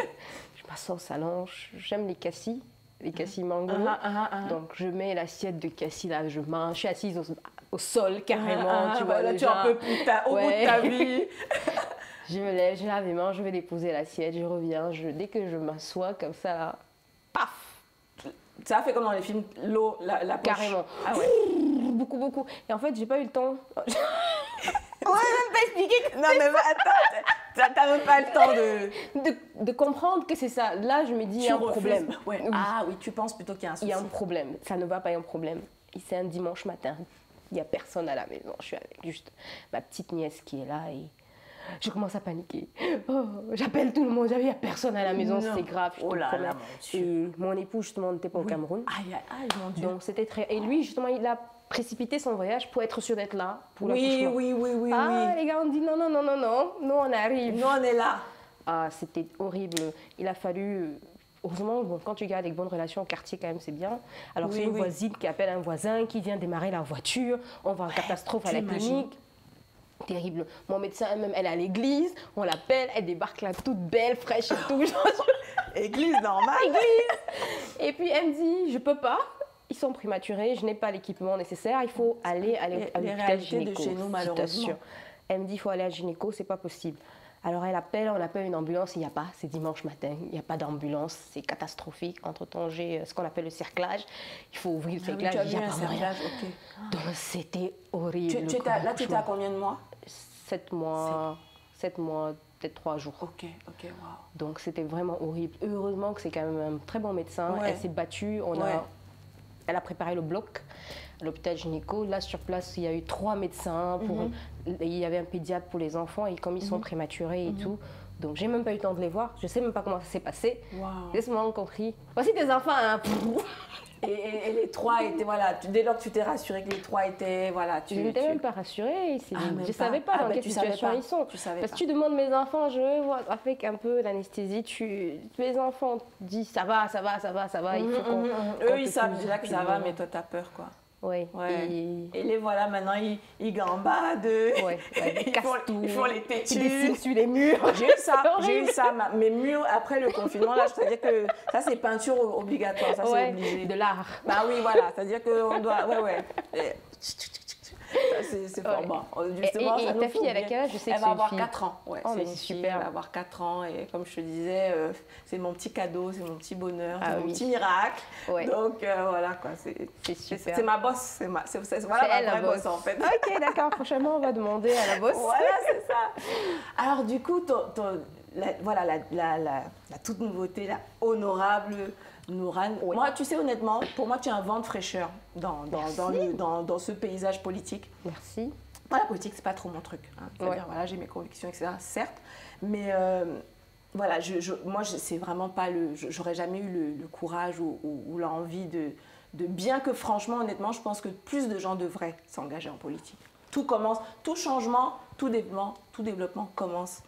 je m'assois au salon, j'aime les cassis, les cassis mango. Ah, ah, ah. Donc, je mets l'assiette de cassis là, je mange, je suis assise au, au sol carrément. Ah, ah, tu vois, le tu en genre. peux plus, au bout Ouais. de ta vie. Je me lève, je lave les mains, je vais déposer l'assiette, je reviens. Je, dès que je m'assois comme ça, là, paf, Ça fait comme dans les films, l'eau, la, la poche. carrément. Ah ouais. Beaucoup, beaucoup. Et en fait, j'ai pas eu le temps. Non mais attends, t'as- même pas le temps de. de, de comprendre que c'est ça. Là, je me dis, il y a un refuses. problème. Ouais. Oui. Ah oui, tu penses plutôt qu'il y a un Il souci. y a un problème. Ça ne va pas, il y a un problème. C'est un dimanche matin. Il n'y a personne à la maison. Je suis avec juste ma petite nièce qui est là et je commence à paniquer. Oh, J'appelle tout le monde. Il n'y a personne à la maison. C'est grave. je Oh là là, mon. Et mon époux, justement, n'était pas au Cameroun. Aïe, aïe, aïe, mon Dieu. Donc, c'était très. Et lui, justement, il a précipité son voyage pour être sûr d'être là pour oui, oui, oui, oui, Ah, oui. les gars, on dit non, non, non, non, non. Nous, on arrive. Nous, on est là. Ah, c'était horrible. Il a fallu. Heureusement, bon, quand tu gardes des bonnes relations au quartier, quand même, c'est bien. Alors, Oui, c'est une oui. voisine qui appelle un voisin qui vient démarrer la voiture. On va en catastrophe à la clinique. Terrible. Mon médecin, elle-même, elle est à l'église. On l'appelle, elle débarque là toute belle, fraîche et tout. Église normale. et puis elle me dit, je peux pas. Ils sont prématurés, je n'ai pas l'équipement nécessaire. Il faut aller à l'hôpital réalités de gynéco. chez nous, malheureusement. Elle me dit, il faut aller à gynéco, c'est pas possible. Alors elle appelle, on appelle une ambulance, il n'y a pas, c'est dimanche matin, il n'y a pas d'ambulance, c'est catastrophique. Entre-temps, j'ai euh, ce qu'on appelle le cerclage. Il faut ouvrir le Ah oui, cerclage, il n'y a pas moyen. cerclage, ok. Donc c'était horrible. Tu, tu là, tu étais à combien de mois 7 mois, 7 mois, peut-être 3 jours. Ok, ok, waouh. Donc c'était vraiment horrible. Heureusement que c'est quand même un très bon médecin. Ouais. Elle s'est battue. On Ouais. a, elle a préparé le bloc à l'hôpital gynéco. Là, sur place, il y a eu trois médecins. Pour, Mhm. Il y avait un pédiatre pour les enfants. Et comme ils sont prématurés et tout, donc j'ai même pas eu le temps de les voir. Je sais même pas comment ça s'est passé. Waouh. Laisse-moi compris. Voici tes enfants. hein. Et, et- et les trois étaient, voilà, tu- dès lors que tu t'es rassurée que les trois étaient, voilà, tu... Je n'étais tu- même pas rassurée. C'est- Ah, je pas. savais pas Ah, dans bah, quelle tu situation ils sont. Tu savais Parce que tu demandes mes enfants, je vois, avec un peu d'anesthésie, tu, les enfants disent ça va, ça va, ça va, ça va. Il faut. Mhm, mhm. qu'on Eux, ils savent déjà que ça va, mais toi, t'as peur, quoi. Ouais. Ouais. Et- Et les voilà, maintenant, ils, ils gambadent. Ouais, ouais, ils ils, font, tout. ils font les Ils têtus. dessinent sur les murs. J'ai eu ça, j'ai eu ça. mes murs, après le confinement, là, c'est-à-dire que ça, c'est peinture obligatoire, ça, c'est obligé. de l'art. Bah oui, voilà, c'est-à-dire qu'on doit. Ouais, ouais. Et- c'est fort Ouais. bon. Et, Justement, et- ta fille, elle a oublier. quel âge? Je sais Elle va avoir fille. 4 ans. Ouais, Oh, c'est super. Elle va avoir 4 ans et comme je te disais, euh, c'est mon petit cadeau, c'est mon petit bonheur, Ah c'est mon petit miracle. Ouais. Donc euh, voilà quoi, c'est super. c'est ma bosse, c'est ma, c'est, c'est- voilà ma elle, vraie bosse. bosse en fait. Ok, d'accord. Prochainement, on va demander à la bosse. Voilà, c'est ça. Alors du coup, ton- ton- la, voilà la, la- la- la toute nouveauté, la honorable Nourane. Oui. Moi, tu sais honnêtement, pour moi, tu es un vent de fraîcheur dans, dans, dans, le- dans- dans ce paysage politique. Merci. Moi, la politique, c'est pas trop mon truc. hein. Ouais. voilà, j'ai mes convictions, etc. Certes, mais euh, voilà, je, je- moi, je- c'est vraiment pas le. J'aurais jamais eu le, le courage ou, ou- ou l'envie de, de. Bien que, franchement, honnêtement, je pense que plus de gens devraient s'engager en politique. Tout commence, tout changement, tout développement, tout développement commence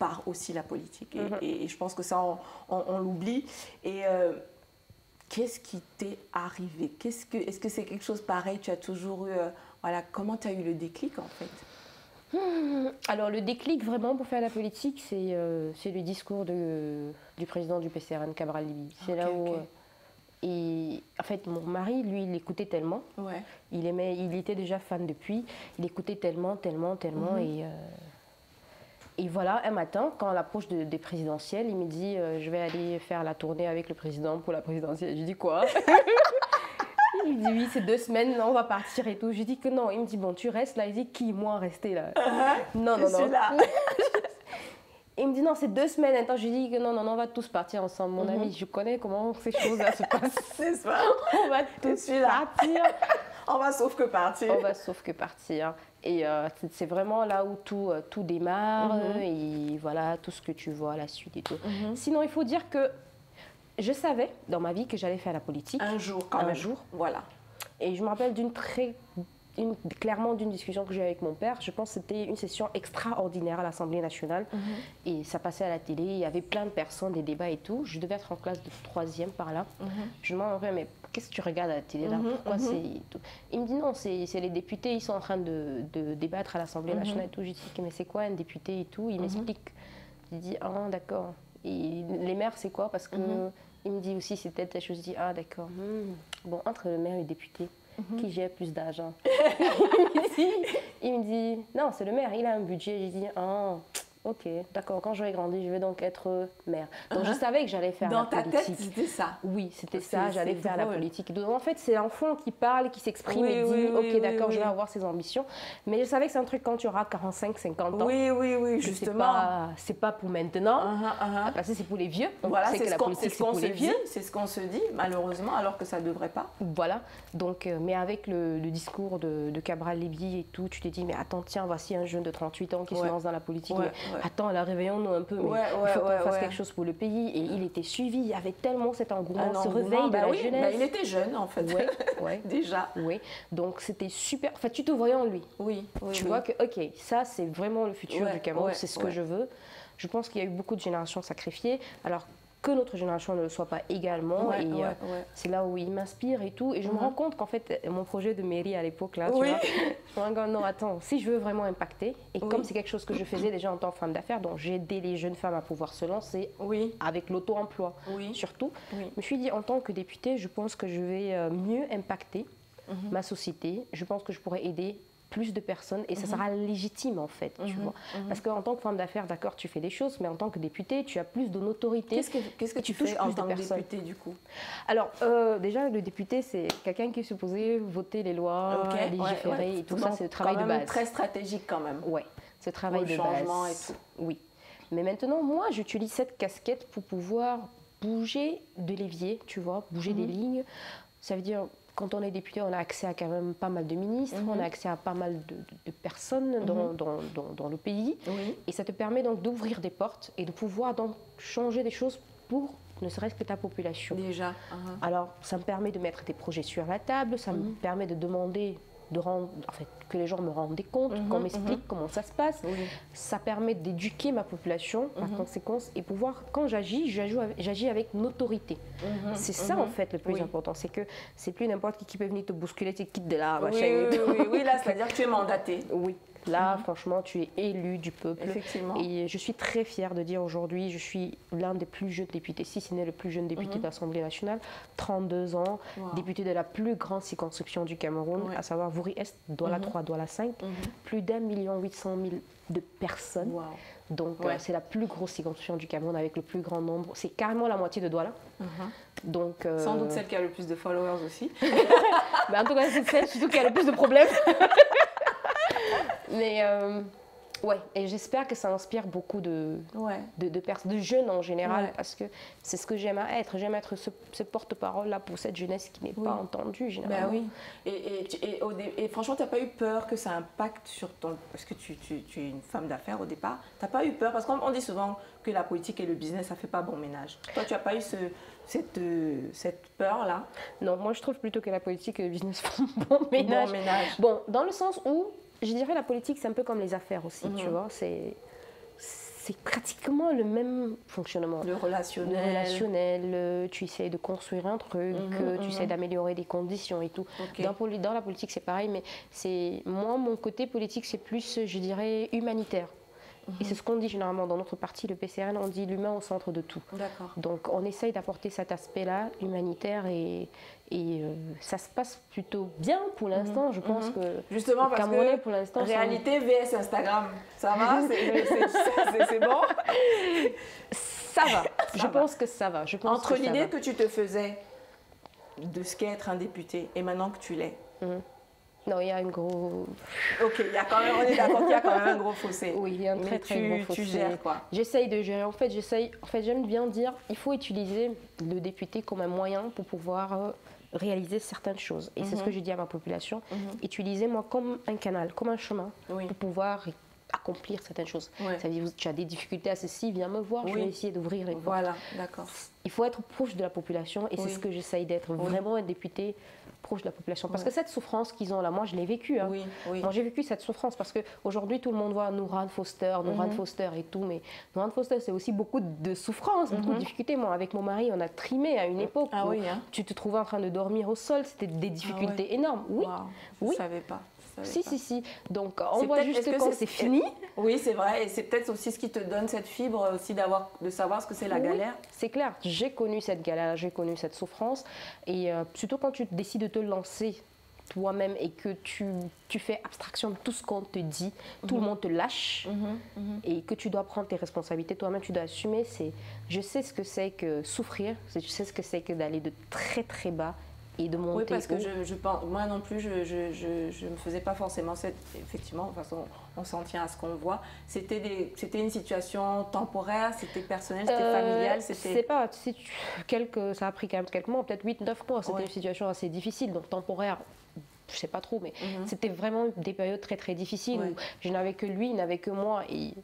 par aussi la politique. Et, Mhm. et- et je pense que ça, on, on- on l'oublie. Et. euh, Qu'est-ce qui t'est arrivé? Qu'est-ce que, Est-ce que c'est quelque chose pareil? Tu as toujours eu. euh, voilà, comment tu as eu le déclic en fait? Alors le déclic vraiment pour faire la politique, c'est euh, c'est le discours de, du président du PCRN, Cabral Libi. C'est là où... ok. euh, et en fait, mon mari, lui, il écoutait tellement. Ouais. Il aimait, il était déjà fan depuis. Il écoutait tellement, tellement, tellement. Mhm. Et, euh, et voilà, un matin, quand l'approche de- des présidentielles, il me dit euh, Je vais aller faire la tournée avec le président pour la présidentielle. Je dis Quoi? Il me dit Oui, c'est deux semaines, on va partir et tout. Je dis que non. Il me dit Bon, tu restes là. Il dit Qui Moi, rester là? Non, Je non, non. suis là. Il me dit non, c'est deux semaines. Attends, je lui dis que non, non, non, on va tous partir ensemble. Mon Mhm. ami, je connais comment ces choses-là se passent. N'est-ce pas On va tous là. partir. On va sauf que partir. On va sauf que partir. Et euh, c'est- vraiment là où tout, euh, tout démarre. Mhm. Et voilà, tout ce que tu vois, la suite et tout. Mhm. Sinon, il faut dire que je savais dans ma vie que j'allais faire la politique. Un jour quand Un même. jour. Voilà. Et je me rappelle d'une très. une- clairement d'une discussion que j'ai avec mon père. Je pense que c'était une session extraordinaire à l'Assemblée nationale. Et ça passait à la télé. Il y avait plein de personnes, des débats et tout. Je devais être en classe de troisième par là. Je me demandais, mais qu'est-ce que tu regardes à la télé là Mhm, Pourquoi mhm. c'est. Il me dit non, c'est les députés, ils sont en train de, de débattre à l'Assemblée Mhm. nationale et tout. Je dis, mais c'est quoi un député et tout Il m'explique. Je dis, ah d'accord. Et les maires, c'est quoi Parce que. Il me dit aussi, c'est peut-être la chose. Je dis, ah d'accord. Bon, entre le maire et le député, qui gère plus d'argent il, me dit, il me dit, non, c'est le maire, il a un budget. J'ai dit, ah, ok, d'accord, quand j'aurai grandi, je vais donc être maire. Donc je Uh-huh. savais que j'allais faire Dans la ta politique. tête, c'était ça. Oui, c'était ça, j'allais faire la politique. Donc, en fait, c'est l'enfant qui parle, qui s'exprime Oui, et dit oui, Ok, oui, d'accord, je vais avoir ses ambitions. Mais je savais que c'est un truc quand tu auras 45, 50 ans. Oui, oui, oui, que c'est justement. pas- C'est pas, pour maintenant. Uh-huh, uh-huh. Parce que c'est pour les vieux. Voilà, c'est que ce la politique, c'est pour se les dit, vieux. c'est ce qu'on se dit, malheureusement, alors que ça ne devrait pas. Voilà, donc, euh, mais avec le, le discours de, de Cabral Libi et tout, tu te dis, mais attends, tiens, voici un jeune de 38 ans qui se lance dans la politique. Ouais, mais ouais. Attends, là, réveillons-nous un peu, mais il faut qu'on fasse quelque chose pour le pays. Et il était suivi, il y avait tellement cet engouement, ce réveil de bah la oui, bah jeunesse. il était jeune, en fait. Déjà. oui. Donc c'était super. Enfin, tu te voyais en lui. Oui, oui, tu oui. vois que, ok, ça c'est vraiment le futur du Cameroun, c'est ce que je veux. Je pense qu'il y a eu beaucoup de générations sacrifiées. Alors que notre génération ne le soit pas également. Ouais, et ouais, euh, ouais. c'est là où il m'inspire et tout. Et je me Mhm. rends compte qu'en fait, mon projet de mairie à l'époque, là, tu vois, je me rends compte, non, attends, si je veux vraiment impacter, et Oui. comme c'est quelque chose que je faisais déjà en tant que femme d'affaires, donc j'ai aidé les jeunes femmes à pouvoir se lancer Oui, avec l'auto-emploi, oui. surtout. Je me suis dit, en tant que députée, je pense que je vais euh, mieux impacter Mhm. ma société. Je pense que je pourrais aider plus de personnes et ça sera légitime en fait, tu Mhm, vois. mhm. Parce qu'en tant que femme d'affaires, d'accord, tu fais des choses, mais en tant que députée, tu as plus de notorité. Qu'est-ce que, qu'est-ce que Tu tu touches fais en tant que député, du coup? Alors, euh, déjà, le député, c'est quelqu'un qui est supposé voter les lois, légiférer ouais. et tout Donc, ça, c'est le travail quand de base. très stratégique, quand même. Ouais, le travail de changement base. et tout. Oui. Mais maintenant, moi, j'utilise cette casquette pour pouvoir bouger de l'évier, tu vois, bouger des Mhm. lignes. Ça veut dire, quand on est député, on a accès à quand même pas mal de ministres, Mhm. on a accès à pas mal de, personnes dans, Mhm. dans- dans- dans le pays. Oui. Et ça te permet donc d'ouvrir des portes et de pouvoir donc changer des choses pour ne serait-ce que ta population. Déjà. Alors, ça me permet de mettre des projets sur la table, ça me Mhm. permet de demander de rendre, en fait, que les gens me rendent des comptes, Mhm, qu'on m'explique mhm. comment ça se passe. Oui. Ça permet d'éduquer ma population par Mhm. conséquence et pouvoir, quand j'agis, j'agis avec- une autorité. C'est ça en fait le plus Oui. important, c'est que c'est plus n'importe qui qui peut venir te bousculer, tu quittes de là, Oui, machin oui, oui, oui, là, c'est-à-dire que tu es mandaté. Oui, là Mhm. franchement tu es élu du peuple. Effectivement. Et je suis très fière de dire aujourd'hui, je suis l'un des plus jeunes députés, si ce n'est le plus jeune député Mhm. de l'Assemblée nationale, 32 ans, Wow. député de la plus grande circonscription du Cameroun, à savoir Vouri-Est, Douala Mhm. 3, Douala 5, Mhm. plus d'un million huit cent mille de personnes. Wow. Donc Ouais. euh, c'est la plus grosse circonscription du Cameroun avec le plus grand nombre. C'est carrément la moitié de Douala. Mhm. Donc, euh, Sans doute celle qui a le plus de followers aussi. mais en tout cas, c'est celle surtout qui a le plus de problèmes. Mais euh, ouais, et j'espère que ça inspire beaucoup de, Ouais. de, de, pers- de jeunes en général, Ouais. parce que c'est ce que j'aime à être. J'aime être ce, ce porte-parole-là pour cette jeunesse qui n'est Oui. pas entendue, Ben généralement. oui. Et, et, tu- et, au dé- et franchement, tu n'as pas eu peur que ça impacte sur ton. Parce que tu, tu- tu es une femme d'affaires au départ. Tu n'as pas eu peur? Parce qu'on on dit souvent que la politique et le business, ça ne fait pas bon ménage. Toi, tu n'as pas eu ce, cette, euh, cette peur-là? Non, moi je trouve plutôt que la politique et le business font bon ménage. Bon ménage. Bon, dans le sens où, je dirais la politique, c'est un peu comme les affaires aussi, Mhm. tu vois. C'est, c'est pratiquement le même fonctionnement. Le relationnel. Le relationnel, tu essaies de construire un truc, Mhm, euh, tu mhm. essaies d'améliorer des conditions et tout. Dans, dans la politique, c'est pareil, mais c'est moi, mon côté politique, c'est plus, je dirais, humanitaire. Mhm. Et c'est ce qu'on dit généralement dans notre parti, le PCRN, on dit l'humain au centre de tout. D'accord. Donc on essaye d'apporter cet aspect-là, humanitaire, et, et euh, ça se passe plutôt bien pour l'instant. Je pense mhm. que Justement, parce Camerounais, que pour l'instant, réalité vs Instagram, ça va C'est- bon? Ça va. je va. pense que ça va. Je pense Entre l'idée que tu te faisais de ce qu'est être un député et maintenant que tu l'es, Non, il y a un gros... ok, il y a quand même, on est d'accord qu'il y a quand même un gros fossé. Oui, il y a un Mais très très tu, gros tu fossé. gères quoi? J'essaye de gérer. En fait, j'essaye. En fait, j'aime bien dire, il faut utiliser le député comme un moyen pour pouvoir euh, réaliser certaines choses. Et c'est Mhm. ce que je dis à ma population. Utilisez-moi comme un canal, comme un chemin Oui. pour pouvoir accomplir certaines choses. Ouais. Ça veut dire, tu as des difficultés à ceci, viens me voir. Je vais essayer d'ouvrir les portes. Voilà, d'accord. Il faut être proche de la population et Oui. c'est ce que j'essaye d'être. Oui. Vraiment un député proche de la population. Parce que cette souffrance qu'ils ont là, moi je l'ai vécue. hein. Oui, oui. Moi, j'ai vécu cette souffrance parce qu'aujourd'hui, tout le monde voit Nouran Foster, Nouran Mhm. Foster et tout, mais Nouran Foster, c'est aussi beaucoup de souffrance, beaucoup Mhm. de difficultés. Moi, avec mon mari, on a trimé à une époque Ah où oui, hein tu te trouvais en train de dormir au sol, c'était des difficultés énormes. Oui, Waouh, je oui. savais pas. Si, pas. si, si. Donc, on voit juste quand c'est- fini. Oui, c'est vrai, et c'est peut-être aussi ce qui te donne cette fibre aussi d'avoir, de savoir ce que c'est la Oui, galère. C'est clair, j'ai connu cette galère, j'ai connu cette souffrance. Et euh, surtout quand tu décides de te lancer toi-même et que tu, tu fais abstraction de tout ce qu'on te dit, tout Mhm. le monde te lâche et que tu dois prendre tes responsabilités toi-même, tu dois assumer. C'est, je sais ce que c'est que souffrir, je sais ce que c'est que d'aller de très très bas et de monter Oui, parce que je, je pense, moi non plus, je, je, je, je me faisais pas forcément cette. Effectivement, de toute façon, on s'en tient à ce qu'on voit. C'était une situation temporaire, c'était personnel, c'était Euh, familial, C'est c'était. pas, quelques, ça a pris quand même quelques mois, peut-être 8-9 mois. C'était Ouais. une situation assez difficile, donc temporaire, je sais pas trop, mais Mhm. c'était vraiment des périodes très très difficiles Ouais. où je n'avais que lui, il n'avait que moi. Et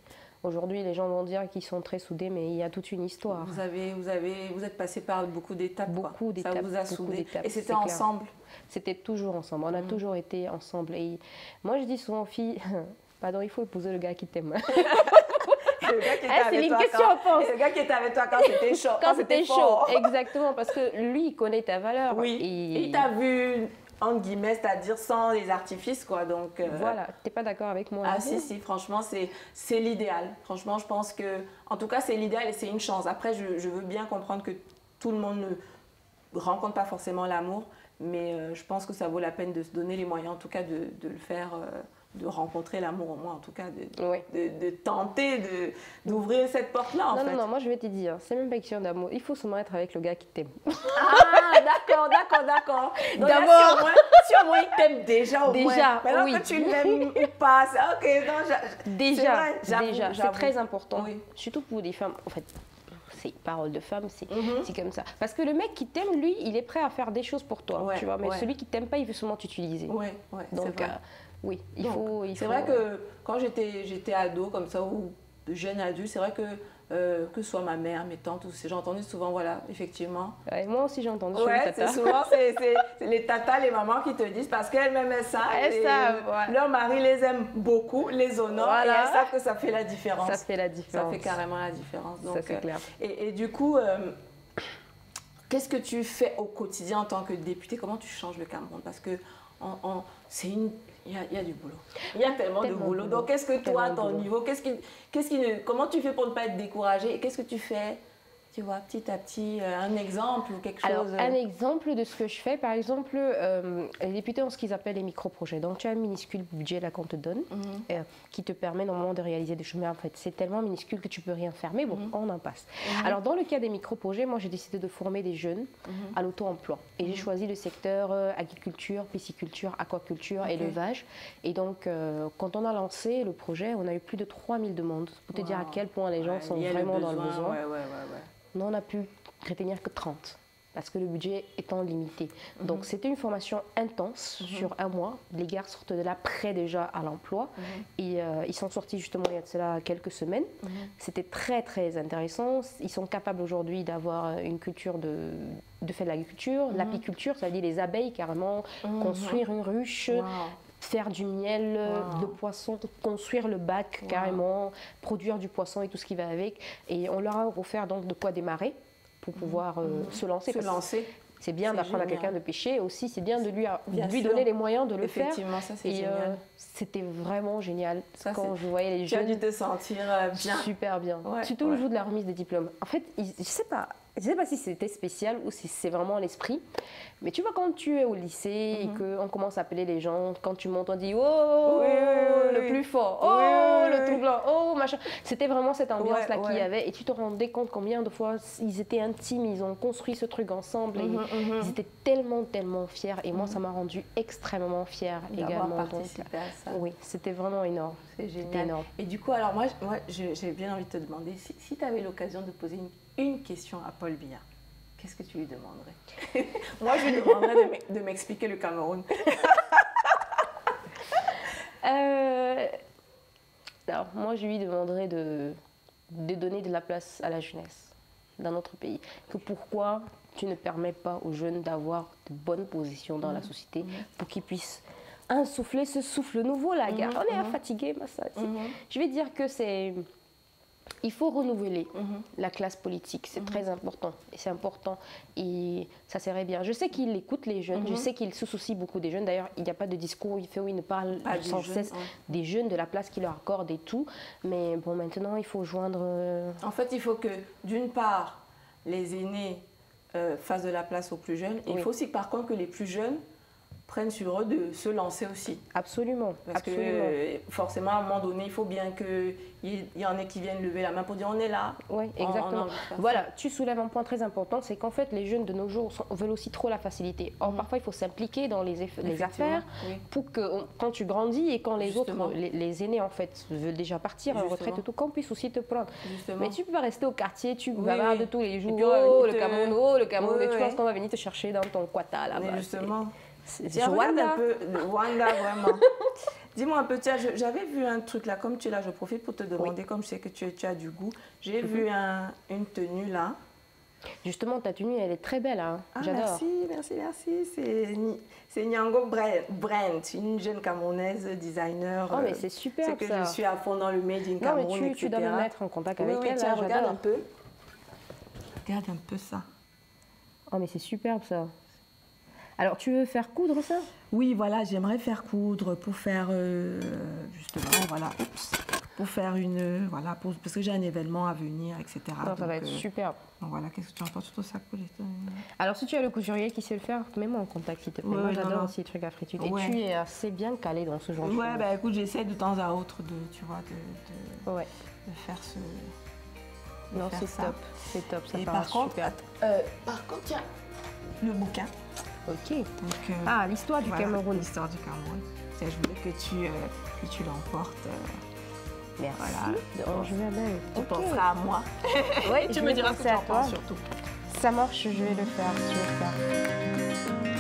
aujourd'hui, les gens vont dire qu'ils sont très soudés, mais il y a toute une histoire. Vous avez, vous avez, vous êtes passé par beaucoup d'étapes. Beaucoup Ça d'étapes, vous a soudé. Et c'était ensemble. C'était toujours ensemble, on a Mhm. toujours été ensemble. Et moi, je dis souvent aux filles, pardon, il faut épouser le gars qui t'aime. Ah, c'est une toi question quand- et Le gars qui était avec toi quand c'était chaud. Quand c'était chaud, exactement, parce que lui, il connaît ta valeur. Oui. Et il t'a vu, entre guillemets, c'est-à-dire sans les artifices, quoi. Donc. euh, Voilà, t'es pas d'accord avec moi Ah si, si, franchement, c'est c'est l'idéal. Franchement, je pense que, en tout cas, c'est l'idéal et c'est une chance. Après, je, je veux bien comprendre que tout le monde ne rencontre pas forcément l'amour, mais euh, je pense que ça vaut la peine de se donner les moyens, en tout cas, de, de le faire, euh, de rencontrer l'amour au moins, en tout cas, de, Ouais. de, de tenter de- d'ouvrir cette porte-là, Non, fait. non, non, moi je vais te dire, c'est même pas question d'amour. Il faut seulement être avec le gars qui t'aime. Ah, d'accord, d'accord, d'accord. D'abord- si au moins, il t'aime déjà, au Déjà, moins. Maintenant oui. que tu l'aimes pas, c'est ok, non, Déjà, vrai, déjà, c'est très important. Oui. Surtout pour des femmes. En fait, c'est parole de femme, c'est c'est comme ça. Parce que le mec qui t'aime, lui, il est prêt à faire des choses pour toi. Ouais, tu vois, mais ouais. celui qui t'aime pas, il veut seulement t'utiliser. Ouais, Donc, euh, oui, il Donc, faut. C'est faut- vrai que quand j'étais j'étais ado comme ça ou jeune adulte, c'est vrai que euh, que ce soit ma mère, mes tantes, j'ai entendu souvent voilà effectivement. Ouais, moi aussi, j'ai entendu. Ouais, c'est souvent c'est les tatas, les mamans qui te disent parce qu'elles m'aimaient ça. Elles savent, ouais. Leur mari les aime beaucoup, les honore Voilà. et elles savent que ça fait la différence. Ça fait la Ça différence. fait carrément la différence. Ça, c'est euh, clair. Et, et du coup, euh, qu'est-ce que tu fais au quotidien en tant que député? Comment tu changes le Cameroun Parce que c'est une, il y a, il y a du boulot. Il y a tellement, de Tellement de boulot. boulot. Donc, qu'est-ce que toi, à ton niveau, qu'est-ce qui, qu'est-ce qui ne- comment tu fais pour ne pas être découragé Et qu'est-ce que tu fais Tu vois, petit à petit, euh, un exemple ou quelque Alors, chose euh, un exemple de ce que je fais, par exemple, euh, les députés ont ce qu'ils appellent les micro-projets. Donc, tu as un minuscule budget là qu'on te donne, Mhm. euh, qui te permet normalement de réaliser des choses. Mais en fait, c'est tellement minuscule que tu peux rien faire. Mais bon, Mhm. on en passe. Alors, dans le cas des micro-projets, moi, j'ai décidé de former des jeunes Mhm. à l'auto-emploi. Et j'ai choisi le secteur euh, agriculture, pisciculture, aquaculture, élevage. Et donc, quand on a lancé le projet, on a eu plus de 3000 demandes. Pour te dire à quel point les gens Ouais, sont vraiment dans le besoin, besoin. Ouais, ouais, Nous, on a pu retenir que 30 parce que le budget étant limité. Mhm. Donc, c'était une formation intense sur un mois. Les gars sortent de là prêts déjà à l'emploi. Mhm. Et euh, ils sont sortis justement il y a de cela quelques semaines. Mhm. C'était très, très intéressant. Ils sont capables aujourd'hui d'avoir une culture de, de faire de l'agriculture, l'apiculture, c'est-à-dire les abeilles carrément, Mhm. construire une ruche, Wow. Faire du miel, euh, Wow. de poisson, construire le bac carrément, produire du poisson et tout ce qui va avec. Et on leur a offert donc de quoi démarrer pour pouvoir euh, se lancer. Se lancer. C'est bien d'apprendre à quelqu'un de pêcher, aussi c'est bien de lui, Bien lui sûr. donner les moyens de le faire. Effectivement, ça c'est Et génial. euh, c'était vraiment génial Ça, quand je voyais les tu as jeunes. dû te sentir euh, bien. Super bien. Ouais, Surtout ouais. le jour de la remise des diplômes. En fait, il- je sais pas, je sais pas si c'était spécial ou si c'est vraiment l'esprit. Mais tu vois, quand tu es au lycée et qu'on commence à appeler les gens, quand tu montes, on dit Oh, Mhm. Oui, oui, oui, le plus fort, Oh, le blanc, Oh, machin. C'était vraiment cette ambiance-là Ouais, qu'il y avait. Et tu te rendais compte combien de fois ils étaient intimes, ils ont construit ce truc ensemble. et Mhm, mhm. Ils étaient tellement, tellement fiers. Et moi, ça m'a rendu extrêmement fière également. Participé à ça. oui, c'était vraiment énorme. C'est génial. énorme. Et du coup, alors moi, moi j'ai bien envie de te demander, si, tu avais l'occasion de poser une, une question à Paul Biya, qu'est-ce que tu lui demanderais? Moi, je lui demanderais de m'e- de m'expliquer le Cameroun. Euh, alors, moi, je lui demanderais de, de donner de la place à la jeunesse dans notre pays. Que pourquoi tu ne permets pas aux jeunes d'avoir de bonnes positions dans la société pour qu'ils puissent insouffler ce souffle nouveau, la gare. On est fatigué, Massa. Je vais dire que c'est. Il faut renouveler la classe politique, c'est très important. Et c'est important. Et ça serait bien. Je sais qu'il écoute les jeunes, je sais qu'il se soucie beaucoup des jeunes. D'ailleurs, il n'y a pas de discours où il fait où il ne parle Pas sans jeunes, cesse des jeunes, de la place qu'il leur accorde et tout. Mais bon, maintenant, il faut joindre. euh, En fait, il faut que, d'une part, les aînés euh, fassent de la place aux plus jeunes. Et il faut aussi, par contre, que les plus jeunes prennent sur eux de se lancer aussi. Absolument. Parce absolument. que euh, forcément, à un moment donné, il faut bien qu'il y, y en ait qui viennent lever la main pour dire on est là. Oui, exactement. de ça. voilà, tu soulèves un point très important, c'est qu'en fait, les jeunes de nos jours sont- veulent aussi trop la facilité. Or, parfois, il faut s'impliquer dans les, affaires oui. pour que, on- quand tu grandis et quand les Justement. autres, les, les aînés, en fait, veulent déjà partir en retraite et tout, qu'on puisse aussi te prendre. Justement. Mais tu peux pas rester au quartier, tu Oui, bavardes oui. tous les jours, puis, oh, il le te- oh, le Cameroun, Oui, et tu penses qu'on va venir te chercher dans ton quata là-bas. Justement. Tiens, c'est regarde un peu, Rwanda, vraiment. Dis-moi un peu, tiens, je- j'avais vu un truc là, comme tu es là, je profite pour te demander, comme je sais que tu, tu as du goût. J'ai Mhm. vu un- une tenue là. Justement, ta tenue, elle est très belle, hein. Ah, j'adore. merci, merci, merci. C'est Nyango Brent, une jeune Camerounaise designer. Oh, mais euh, c'est super C'est que ça. je suis à fond dans le Made in Non, mais Cameroun, tu, tu dois me mettre en contact avec oui, elle, tiens, là, regarde un peu. Regarde un peu ça. Oh, mais c'est superbe ça. Alors, tu veux faire coudre ça? Oui, voilà, j'aimerais faire coudre pour faire euh, justement, voilà, oups, pour faire une, voilà, pour- parce que j'ai un événement à venir, etc. Non, Ça va être euh, superbe. donc voilà, qu'est-ce que tu en penses tout ça cool, euh, Alors, si tu as le couturier qui sait le faire, mets-moi en contact, s'il te plaît. Ouais, Moi, ouais, j'adore aussi les trucs africains. Et Ouais. tu es assez bien calé dans ce genre de Ouais, choses. bah écoute, j'essaie de temps à autre de, tu vois, de, de- Ouais. de faire ce. de Non, faire c'est ça. top. C'est top, ça Et par contre, super. euh, par contre, tiens, le bouquin. Ok. Donc, euh, Ah, l'histoire du voilà, Cameroun. L'histoire du Cameroun. Je voulais que tu, euh, que tu l'emportes. euh, Merci. Voilà. Oh, je vais bien. tu penseras à moi. Ouais, tu me diras ce que tu à en toi. penses surtout. Ça marche, je vais le faire. Je vais le faire.